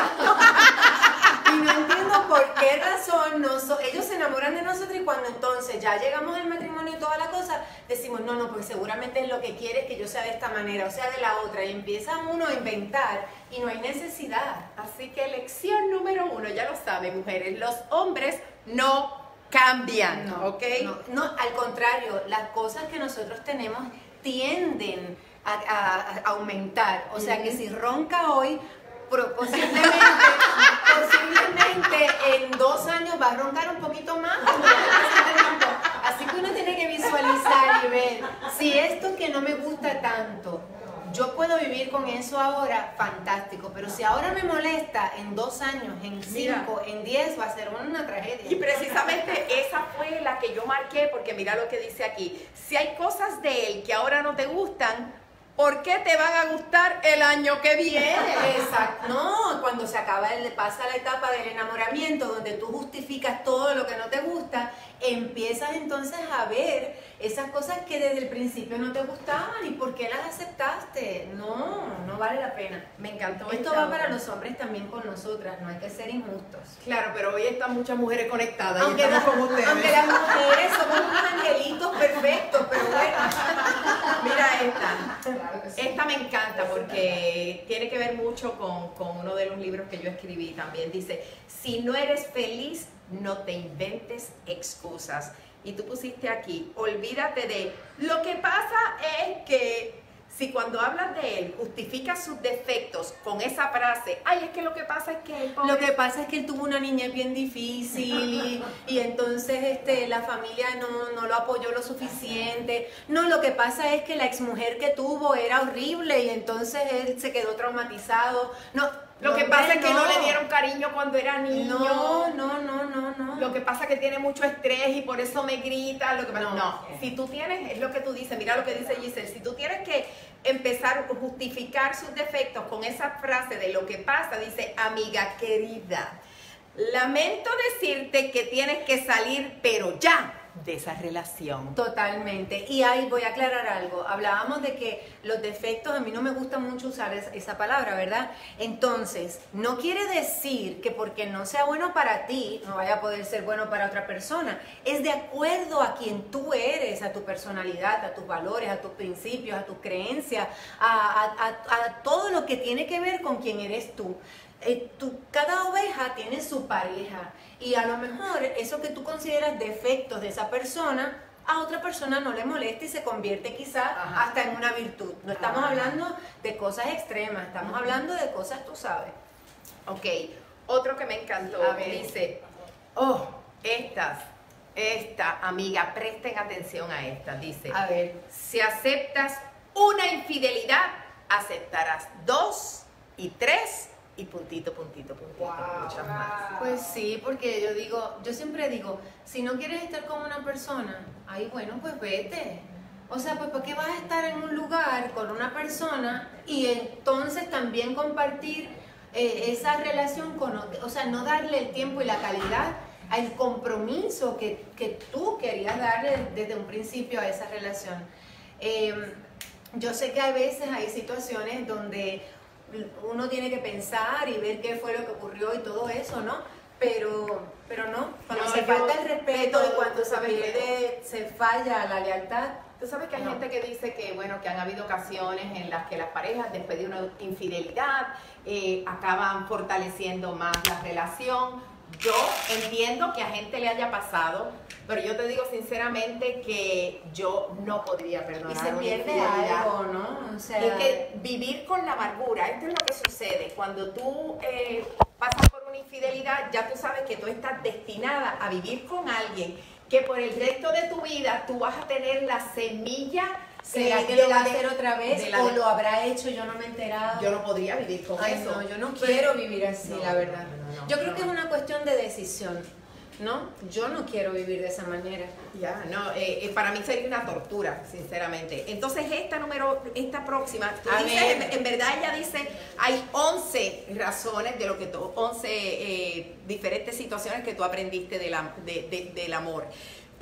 Y no entiendo por qué razón no so- ellos se enamoran de nosotros y cuando entonces ya llegamos al matrimonio y toda la cosa, decimos, no, no, porque seguramente es lo que quiere que yo sea de esta manera o sea de la otra. Y empieza uno a inventar y no hay necesidad. Así que lección número uno, ya lo saben mujeres, los hombres no cambian, ¿ok? no, no, al contrario, las cosas que nosotros tenemos tienden a, a- a aumentar. O sea que si ronca hoy, posiblemente, <laughs> posiblemente en dos años va a roncar un poquito más. <laughs> Así que uno tiene que visualizar y ver si esto que no me gusta tanto. Yo puedo vivir con eso ahora, fantástico, pero si ahora me molesta, en dos años, en Mira. cinco, en diez, va a ser una tragedia. Y precisamente esa fue la que yo marqué, porque mira lo que dice aquí. Si hay cosas de él que ahora no te gustan, ¿por qué te van a gustar el año que viene? <laughs> Exacto. No, cuando se acaba, el, pasa la etapa del enamoramiento, donde tú justificas todo lo que no te gusta, empiezas entonces a ver esas cosas que desde el principio no te gustaban y por qué las aceptaste. No, no vale la pena. Me encantó Esto va para los hombres también con nosotras, no hay que ser injustos. Claro, pero hoy están muchas mujeres conectadas y Aunque, estamos las- con ustedes. aunque las mujeres somos unos angelitos perfectos, pero bueno. <laughs> Mira esta. Esta me encanta porque tiene que ver mucho con, con uno de los libros que yo escribí también. Dice, si no eres feliz, no te inventes excusas. Y tú pusiste aquí, olvídate de, lo que pasa es que si cuando hablas de él justificas sus defectos con esa frase, ay, es que lo que pasa es que... pobre Lo que pasa es que él tuvo una niñez bien difícil y, y entonces este, la familia no, no lo apoyó lo suficiente. No, lo que pasa es que la exmujer que tuvo era horrible y entonces él se quedó traumatizado. No, Lo que pasa es que no le dieron cariño cuando era niño. No, no, no, no, no. Lo que pasa es que tiene mucho estrés y por eso me grita. Lo que pasa- No. no. si tú tienes, es lo que tú dices, mira lo que dice Giselle, si tú tienes que empezar a justificar sus defectos con esa frase de lo que pasa, dice, amiga querida, lamento decirte que tienes que salir, pero ya, de esa relación. Totalmente. Y ahí voy a aclarar algo. Hablábamos de que los defectos, a mí no me gusta mucho usar es- esa palabra, ¿verdad? Entonces, no quiere decir que porque no sea bueno para ti, no vaya a poder ser bueno para otra persona. Es de acuerdo a quien tú eres, a tu personalidad, a tus valores, a tus principios, a tus creencias, a todo lo que tiene que ver con quién eres tú. Eh, tú- cada oveja tiene su pareja y a lo mejor eso que tú consideras defectos de esa persona a otra persona no le molesta y se convierte quizás Ajá. hasta en una virtud. No estamos Ajá. hablando de cosas extremas, estamos hablando de cosas, tú sabes. Ok, otro que me encantó, dice, oh, estas Esta, amiga, presten atención a esta. Dice, A ver. si aceptas una infidelidad, aceptarás dos y tres y puntito, puntito, puntito, muchas más. Pues sí, porque yo digo, yo siempre digo, si no quieres estar con una persona, ay, bueno, pues vete. O sea, pues ¿por qué vas a estar en un lugar con una persona y entonces también compartir eh, esa relación con, o sea, no darle el tiempo y la calidad al compromiso que, que tú querías darle desde un principio a esa relación? Eh, yo sé que a veces hay situaciones donde uno tiene que pensar y ver qué fue lo que ocurrió y todo eso, ¿no? Pero, pero no, cuando No, se falta el respeto y cuando se pierde, falla la lealtad. Tú sabes que hay No. gente que dice que, bueno, que han habido ocasiones en las que las parejas, después de una infidelidad, eh, acaban fortaleciendo más la relación. Yo entiendo que a gente le haya pasado, pero yo te digo sinceramente que yo no podría Y perdonar se una pierde algo, ¿no? O sea, Es que vivir con la amargura, esto es lo que sucede. Cuando tú eh, pasas por una infidelidad, ya tú sabes que tú estás destinada a vivir con alguien que por el resto de tu vida tú vas a tener la semilla. ¿Será que lo va a hacer otra vez o lo habrá hecho yo no me he enterado? Yo no podría vivir con Ay, eso. no, yo no quiero vivir así, No, la verdad. no, yo creo que es una cuestión de decisión, ¿no? Yo no quiero vivir de esa manera. Ya, no, eh, eh, para mí sería una tortura, sinceramente. Entonces, esta número, esta próxima, tú dices, en, en verdad ella dice, hay 11 razones de lo que tú, 11 eh, diferentes situaciones que tú aprendiste de la- de- de- del amor.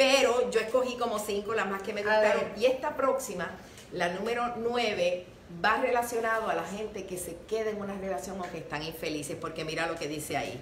Pero yo escogí como cinco las más que me gustaron. Y esta próxima, la número 9, va relacionado a la gente que se queda en una relación o que están infelices, porque mira lo que dice ahí.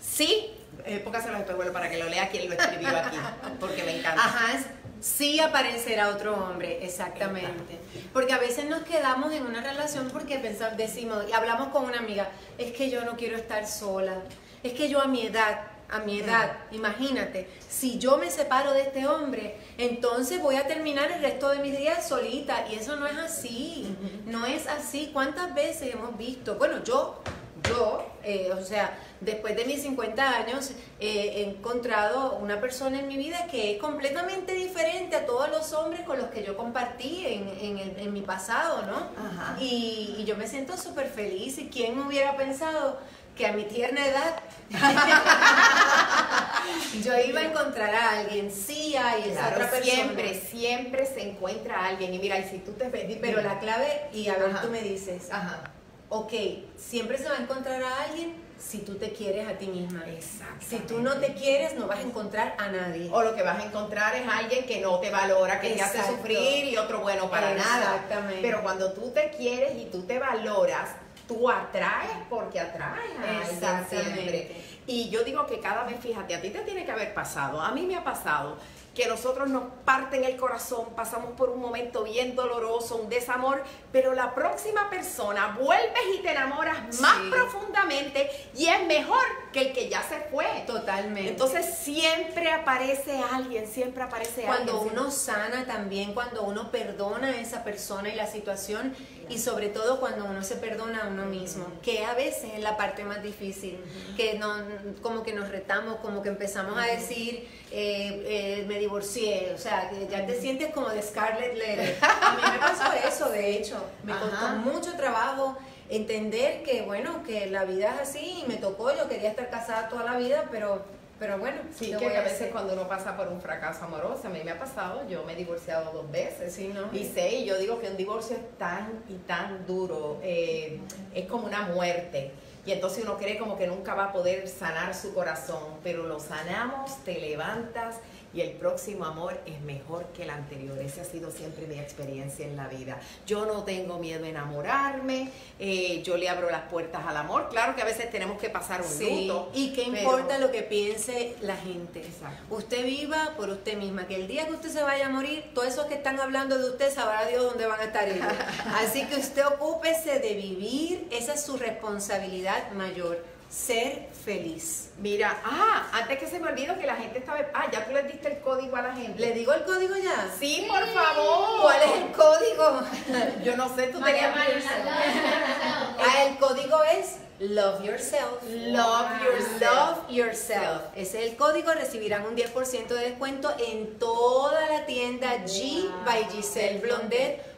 Sí, eh, póngase los espejuelos para que lo lea quien lo escribió aquí, <laughs> porque me encanta. Ajá, sí aparecerá otro hombre, exactamente. Porque a veces nos quedamos en una relación porque pensamos, decimos, y hablamos con una amiga, es que yo no quiero estar sola, es que yo a mi edad, a mi edad, imagínate, si yo me separo de este hombre, entonces voy a terminar el resto de mis días solita, y eso no es así, no es así. ¿Cuántas veces hemos visto? Bueno, yo yo, eh, o sea, después de mis 50 años, eh, he encontrado una persona en mi vida que es completamente diferente a todos los hombres con los que yo compartí en, en mi pasado, ¿no? Ajá. Y, y yo me siento súper feliz. ¿Y quién hubiera pensado que a mi tierna edad <laughs> yo iba a encontrar a alguien? Sí hay esa Claro, otra persona. siempre, siempre se encuentra alguien. Y mira, y si tú te ves, Pero la clave, y a ver, Ajá. tú me dices, Ajá. ok, siempre se va a encontrar a alguien si tú te quieres a ti misma. Exactamente. Si tú no te quieres, no vas a encontrar a nadie. O lo que vas a encontrar es alguien que no te valora, que te hace Exacto. sufrir y otro bueno para nada. Exactamente. Pero cuando tú te quieres y tú te valoras, tú atraes porque atraes a alguien Exactamente. siempre. Y yo digo que cada vez, fíjate, a ti te tiene que haber pasado, a mí me ha pasado que nosotros nos parten el corazón, pasamos por un momento bien doloroso, un desamor, pero la próxima persona vuelves y te enamoras más Sí. profundamente y es mejor que el que ya se fue. Totalmente. Entonces siempre aparece alguien, siempre aparece cuando alguien. uno sana también, cuando uno perdona a esa persona y la situación, y sobre todo cuando uno se perdona a uno mismo, que a veces es la parte más difícil, que no, como que nos retamos, como que empezamos a decir, eh, eh, me divorcié, o sea, que ya te sientes como de Scarlett Letter. <laughs> A mí me pasó eso, de hecho, me Ajá. costó mucho trabajo entender que, bueno, que la vida es así y me tocó, yo quería estar casada toda la vida, pero, pero bueno, Sí, ¿qué que a a veces cuando uno pasa por un fracaso amoroso, a mí me ha pasado, yo me he divorciado dos veces. Sí, ¿no? Y sé, y yo digo que un divorcio es tan y tan duro, eh, es como una muerte. Y entonces uno cree como que nunca va a poder sanar su corazón, pero lo sanamos, te levantas y el próximo amor es mejor que el anterior. Esa ha sido siempre mi experiencia en la vida. Yo no tengo miedo a enamorarme, eh, yo le abro las puertas al amor. Claro que a veces tenemos que pasar un Sí, luto. y qué pero- importa lo que piense la gente. Exacto. Usted viva por usted misma, que el día que usted se vaya a morir, todos esos que están hablando de usted, sabrá Dios dónde van a estar ellos. <laughs> Así que usted ocúpese de vivir, esa es su responsabilidad mayor, ser feliz. Mira, ah, antes que se me olvide que la gente estaba. Ah, ya tú le diste el código a la gente. ¿Le digo el código ya? Sí, por favor. ¿Cuál es el código? <laughs> Yo no sé, tú María tenías. María. Ah, el código es Love yourself. Love yourself. Love yourself. Ese es el código. Recibirán un 10% de descuento en toda la tienda G by Giselle Blondet.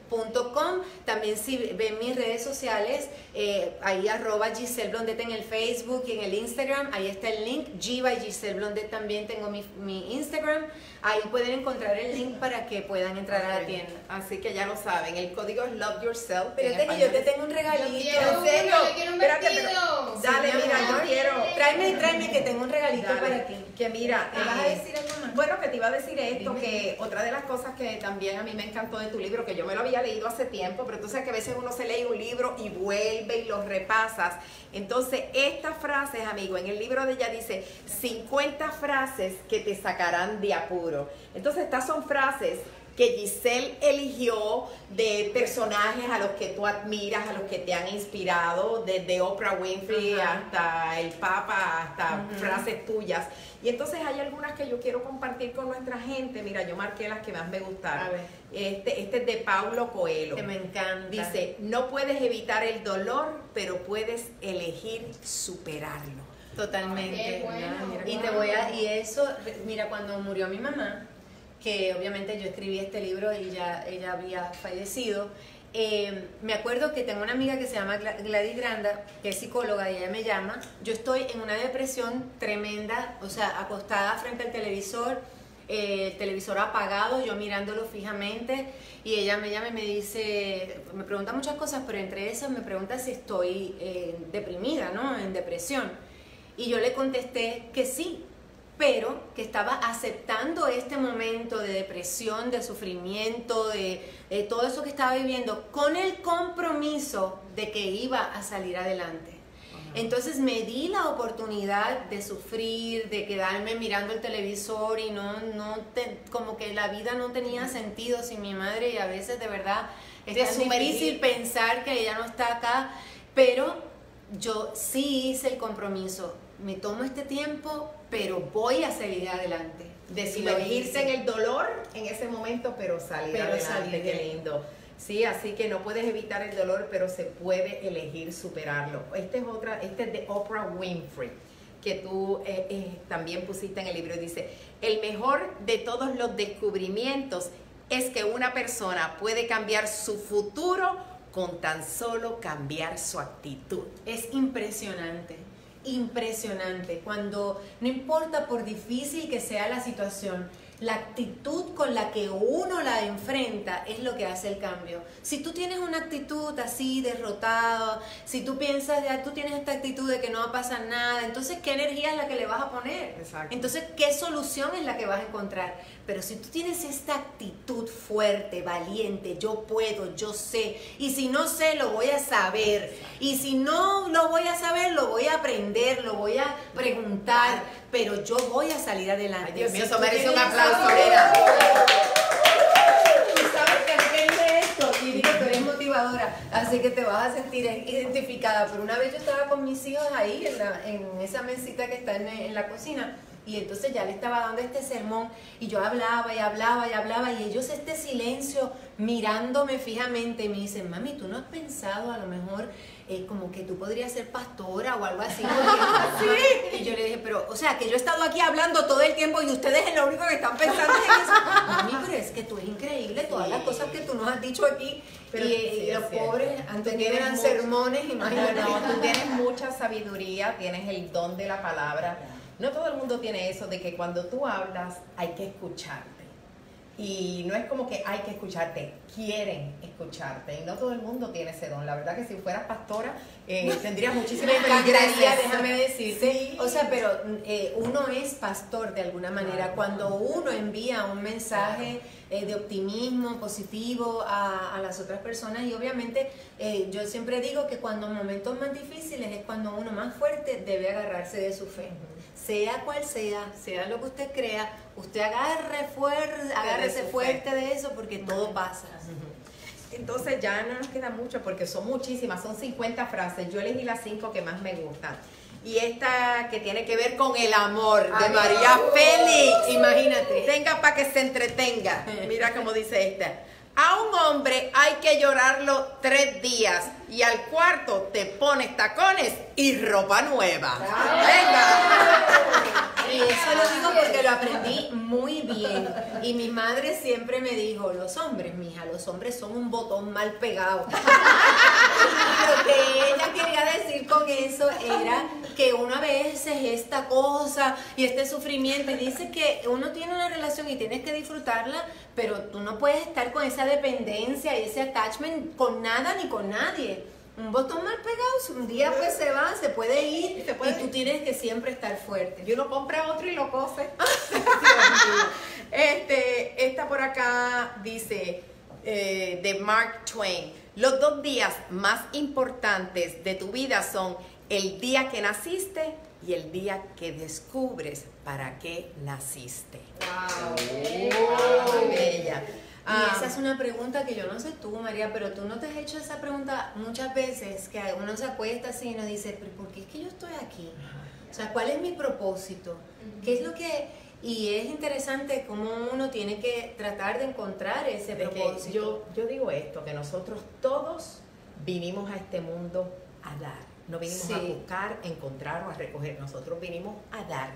También si ven mis redes sociales, eh, ahí arroba Giselle Blondet en el Facebook y en el Instagram, ahí está el link, G by Giselle Blondet también tengo mi Instagram, ahí pueden encontrar el link para que puedan entrar a la tienda. Así que ya lo saben, el código es Love Yourself. Pero este que yo te tengo un regalito. quiero ¿En serio? yo quiero un Espérate, pero-. Dale, Sí, mira, yo quiero. Tráeme, tráeme que tengo un regalito Dale, para ti. Que mira, ¿Me vas a eh, decir algo más? Bueno, que te iba a decir esto, Dime. que otra de las cosas que también a mí me encantó de tu libro, que yo me lo había leído hace tiempo, pero tú sabes que a veces uno se lee un libro y vuelve y lo repasas. Entonces, estas frases, amigo, en el libro de ella dice 50 frases que te sacarán de apuro. Entonces, estas son frases que Giselle eligió de personajes a los que tú admiras, a los que te han inspirado, desde Oprah Winfrey hasta el Papa, hasta frases tuyas. Y entonces hay algunas que yo quiero compartir con nuestra gente. Mira, yo marqué las que más me gustaron. Este, este es de Paulo Coelho. Que me encanta. Dice, no puedes evitar el dolor, pero puedes elegir superarlo. Totalmente. Bueno. Y te voy a, y eso, mira, cuando murió mi mamá, que obviamente yo escribí este libro y ya ella había fallecido, eh, me acuerdo que tengo una amiga que se llama Gla- Gladys Granda, que es psicóloga y ella me llama. Yo estoy en una depresión tremenda, o sea, acostada frente al televisor, eh, el televisor apagado, yo mirándolo fijamente y ella me llama y me dice, me pregunta muchas cosas, pero entre esas me pregunta si estoy eh, deprimida, ¿no? En depresión. Y yo le contesté que sí, pero que estaba aceptando este momento de depresión, de sufrimiento, de, de todo eso que estaba viviendo, con el compromiso de que iba a salir adelante. Entonces me di la oportunidad de sufrir, de quedarme mirando el televisor y no, no te- como que la vida no tenía sentido sin mi madre y a veces de verdad es tan difícil pensar que ella no está acá, pero yo sí hice el compromiso, me tomo este tiempo, pero voy a salir adelante. De Y lo sumergirse hice. en el dolor en ese momento, pero salir Pero adelante. salir Qué lindo. Sí, así que no puedes evitar el dolor, pero se puede elegir superarlo. Este es otra, este es de Oprah Winfrey, que tú eh, eh, también pusiste en el libro. Dice, el mejor de todos los descubrimientos es que una persona puede cambiar su futuro con tan solo cambiar su actitud. Es impresionante, impresionante. Cuando no importa por difícil que sea la situación, la actitud con la que uno la enfrenta es lo que hace el cambio. Si tú tienes una actitud así derrotada, si tú piensas, ya tú tienes esta actitud de que no va a pasar nada, entonces ¿qué energía es la que le vas a poner? Exacto. Entonces, ¿qué solución es la que vas a encontrar? Pero si tú tienes esta actitud fuerte, valiente, yo puedo, yo sé, y si no sé, lo voy a saber, y si no lo voy a saber, lo voy a aprender, lo voy a preguntar, pero yo voy a salir adelante. Ay, Dios mío, eso merece un aplauso, nena. Tú sabes que dice esto y digo, tú eres motivadora, así que te vas a sentir identificada. Pero una vez yo estaba con mis hijos ahí en, la- en esa mesita que está en, en la cocina y entonces ya le estaba dando este sermón y yo hablaba y hablaba y hablaba y ellos este silencio mirándome fijamente y me dicen, mami, ¿tú no has pensado a lo mejor eh, como que tú podrías ser pastora o algo así? <laughs> Porque- Y yo le dije, pero, o sea, que yo he estado aquí hablando todo el tiempo y ustedes es lo único que están pensando es en eso. <laughs> Mami, pero es que tú eres increíble, todas las cosas que tú nos has dicho aquí. Pero y, sí, y es los pobres tenido tienes eran sermones, imagínate. <laughs> No, tú tienes mucha sabiduría, tienes el don de la palabra. No todo el mundo tiene eso de que cuando tú hablas hay que escucharte. Y no es como que hay que escucharte, quieren escucharte. Y no todo el mundo tiene ese don. La verdad que si fueras pastora, eh, <laughs> tendrías muchísimas feligreses. déjame decirte. Sí. O sea, pero eh, uno es pastor de alguna manera. Claro. Cuando uno envía un mensaje eh, de optimismo positivo a, a las otras personas y obviamente eh, yo siempre digo que cuando momentos más difíciles es cuando uno más fuerte debe agarrarse de su fe. Sea cual sea, sea lo que usted crea, usted agarre fuerte, agárrese fuerte de eso porque todo pasa. Entonces ya no nos queda mucho porque son muchísimas, son 50 frases. Yo elegí las 5 que más me gustan. Y esta que tiene que ver con el amor de Ay, María. Félix. Imagínate. Tenga para que se entretenga. Mira cómo dice esta. A un hombre hay que llorarlo tres días y al cuarto te pones tacones y ropa nueva. Venga. Y eso lo digo porque lo aprendí muy bien. Y mi madre siempre me dijo, los hombres, mija, los hombres son un botón mal pegado. <laughs> Lo que ella quería decir con eso era que uno a veces esta cosa y este sufrimiento y dice que uno tiene una relación y tienes que disfrutarla, pero tú no puedes estar con esa dependencia y ese attachment con nada ni con nadie. Un botón mal pegado, si un día pues se va, se puede ir Se puede y tú tienes que siempre estar fuerte. Y uno compra otro y lo cose. <laughs> este, esta por acá dice eh, de Mark Twain. Los dos días más importantes de tu vida son el día que naciste y el día que descubres para qué naciste. Muy bella. Y Ah, esa es una pregunta que yo no sé tú, María, pero tú no te has hecho esa pregunta muchas veces, que uno se acuesta así y uno dice, pero ¿por qué es que yo estoy aquí? O sea, ¿cuál es mi propósito? ¿Qué es lo que...? Y es interesante cómo uno tiene que tratar de encontrar ese de propósito. yo, yo digo esto, que nosotros todos vinimos a este mundo a dar. No vinimos a buscar, a encontrar o a recoger. Nosotros vinimos a dar.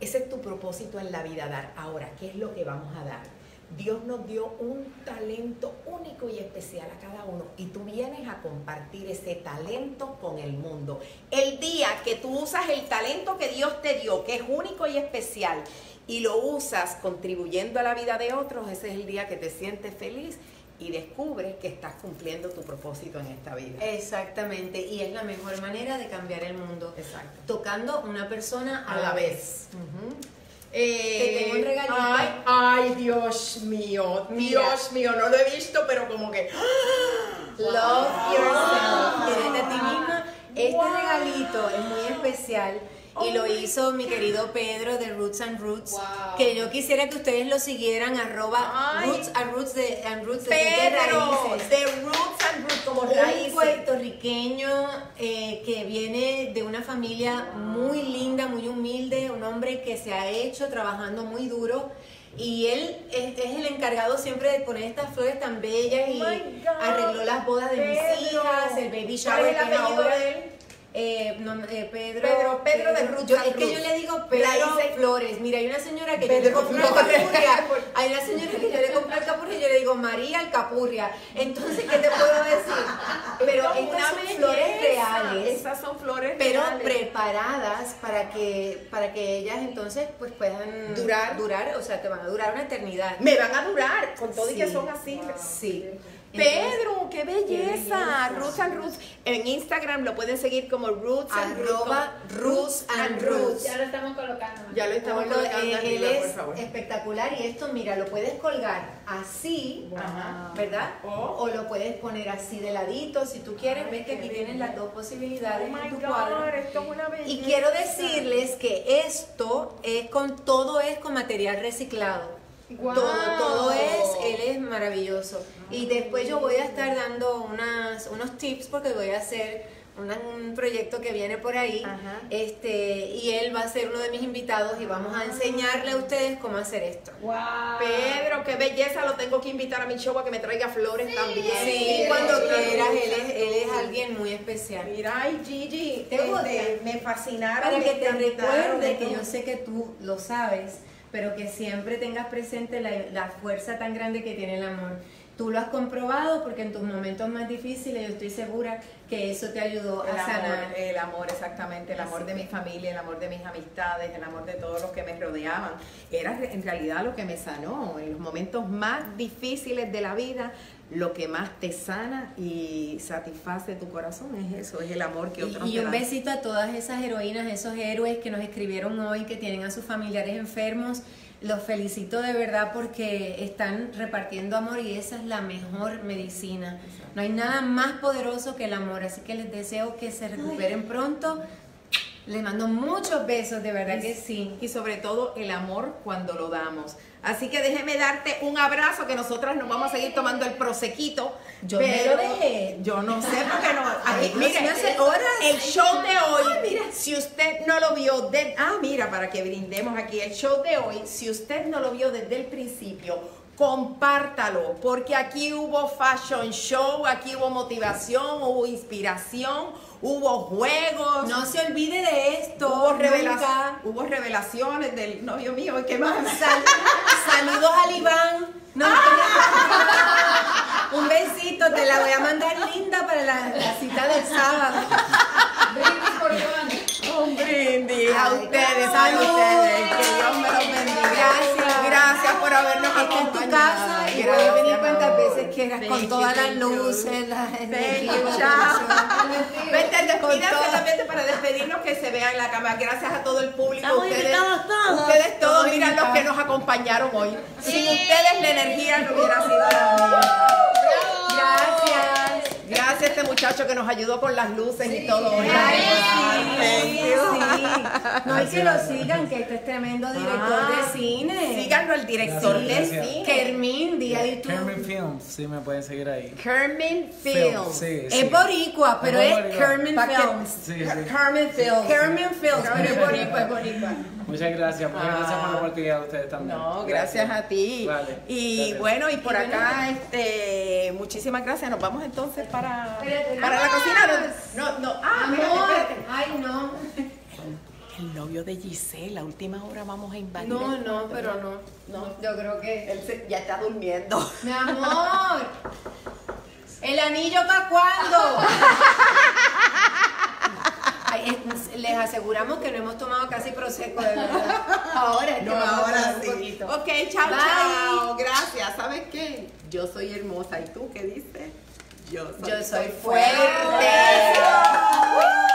Ese es tu propósito en la vida, dar. Ahora, ¿qué es lo que vamos a dar? Dios nos dio un talento único y especial a cada uno y tú vienes a compartir ese talento con el mundo. El día que tú usas el talento que Dios te dio, que es único y especial, y lo usas contribuyendo a la vida de otros, ese es el día que te sientes feliz y descubres que estás cumpliendo tu propósito en esta vida. Exactamente, y es la mejor manera de cambiar el mundo. Exacto. Tocando una persona a la vez. Te tengo un regalito. Ay, ay, Dios mío, Mira. Dios mío, no lo he visto, pero como que. Love yourself. Quererte a ti misma. Este Wow. regalito es muy especial y lo hizo mi querido Pedro de Roots and Roots. Wow. Que yo quisiera que ustedes lo siguieran, arroba Ay. Roots and Roots de, and Roots de Pedro, Raíces. de Roots and Roots, como Un raíces. puertorriqueño eh, que viene de una familia muy linda, muy humilde, un hombre que se ha hecho trabajando muy duro. Y él es, es el encargado siempre de poner estas flores tan bellas y Oh God. arregló las bodas de mis Pedro. hijas, el baby ¿Cuál shower es el apellido ahora. de él? Eh, no, eh, Pedro, Pedro, Pedro de Yo- and es que yo le digo Pedro Raíces. Flores. Mira, hay una señora que yo le compré Flores. alcapurria. <laughs> Hay una señora que yo le compré alcapurria y yo le digo María Alcapurria. Entonces, ¿qué te puedo decir? Pero es estas una son flores reales. Esas son flores Pero reales. preparadas para que, para que ellas entonces pues puedan Durar. durar, o sea, te van a durar una eternidad. Me van a durar, con todo y que son así. Sí. Pedro, qué belleza. belleza. Roots and Roots. En Instagram lo pueden seguir como Roots and. Arroba Roots and Roots. Ya lo estamos colocando. Ya lo estamos colocando eh, arriba, él por es favor. espectacular y esto, mira, lo puedes colgar así. ¿verdad? O- O lo puedes poner así de ladito, si tú quieres, ves que aquí tienes las dos posibilidades Oh en tu God, cuadro. esto es una belleza. Y quiero decirles que esto es con todo es con material reciclado. Guau. Todo, todo es, él es maravilloso. Y después yo voy a estar dando unas, unos tips porque voy a hacer una- un proyecto que viene por ahí. Ajá. Este, y él va a ser uno de mis invitados y vamos a enseñarle a ustedes cómo hacer esto. Wow. Pedro, qué belleza, lo tengo que invitar a mi show a que me traiga flores también. Sí, cuando quieras, él es, él es alguien muy especial. Mira, ay Gigi, ¿Te este, me fascinaron. Para que te recuerde que yo sé que tú lo sabes, pero que siempre tengas presente la, fuerza tan grande que tiene el amor. Tú lo has comprobado porque en tus momentos más difíciles yo estoy segura que eso te ayudó El a amor, sanar. el amor, exactamente, el amor de mi familia, el amor de mis amistades, el amor de todos los que me rodeaban. Era en realidad lo que me sanó. En los momentos más difíciles de la vida, lo que más te sana y satisface tu corazón es eso, es el amor que otros Y, y un besito a todas esas heroínas, esos héroes que nos escribieron hoy, que tienen a sus familiares enfermos. Los felicito de verdad porque están repartiendo amor y esa es la mejor medicina. No hay nada más poderoso que el amor, así que les deseo que se recuperen pronto. Les mando muchos besos, de verdad que sí. Y sobre todo el amor cuando lo damos. Así que déjeme darte un abrazo que nosotras nos vamos a seguir tomando el prosequito. Yo me lo dejé. Yo no sé por qué no. Aquí, no, mire, hace horas. el show de hoy, si usted no lo vio, de- ah, mira, para que brindemos aquí, el show de hoy, si usted no lo vio desde el principio, compártalo, porque aquí hubo fashion show, aquí hubo motivación, hubo inspiración, hubo juegos. No se olvide de esto. Hubo, revela- nunca. hubo revelaciones del novio mío, ¿y qué más? Sal- saludos al Iván. No, un besito, te la voy a mandar linda para la, la cita del sábado. Brindis por Iván. Un brindis a ustedes, a ustedes. Que Dios me los bendiga. Gracias. Gracias por habernos Esta es tu acompañado. casa y Gracias, puedes venir cuantas veces quieras Thank con you, todas las luces, las energías. Vete, despídase solamente para despedirnos que se vea en la cama. Gracias a todo el público. Estamos ustedes, todos. ustedes todos, miran los que nos acompañaron hoy. Sin ustedes la energía no hubiera sido la misma. Gracias. Gracias a este muchacho que nos ayudó con las luces y todo. Ay, Thank sí, you. sí. No, y que lo sigan, que este es tremendo director Ah, de cine. Síganlo al director de gracias. cine. Kermin, día de YouTube. Kermit Films, sí me pueden seguir ahí. Kermin Films, Films. sí, sí. Es boricua, pero Es. Kermin Films. Sí, sí. Kermin Films. Kermin Films, pero es boricua, es boricua. Muchas gracias, muchas gracias por la oportunidad a ustedes también. No, gracias a ti. Vale, y gracias. bueno, y por acá, este, muchísimas gracias. Nos vamos entonces para, Espérate. para la cocina. No, no, ah, espérate, Amor, espérate. ay no. <laughs> El novio de Giselle, a última hora vamos a invadir. No, el- no, pero no. No, yo creo que. Él se- ya está durmiendo. Mi amor. <laughs> ¿El anillo para cuándo? <laughs> Ay, es- les aseguramos que no hemos tomado casi prosecco, de verdad. <laughs> Ahora es que No, vamos a ahora sí. poquito. Ok, chao, Bye. chao. Gracias. ¿Sabes qué? Yo soy hermosa. ¿Y tú qué dices? Yo soy, Yo soy fuerte. fuerte.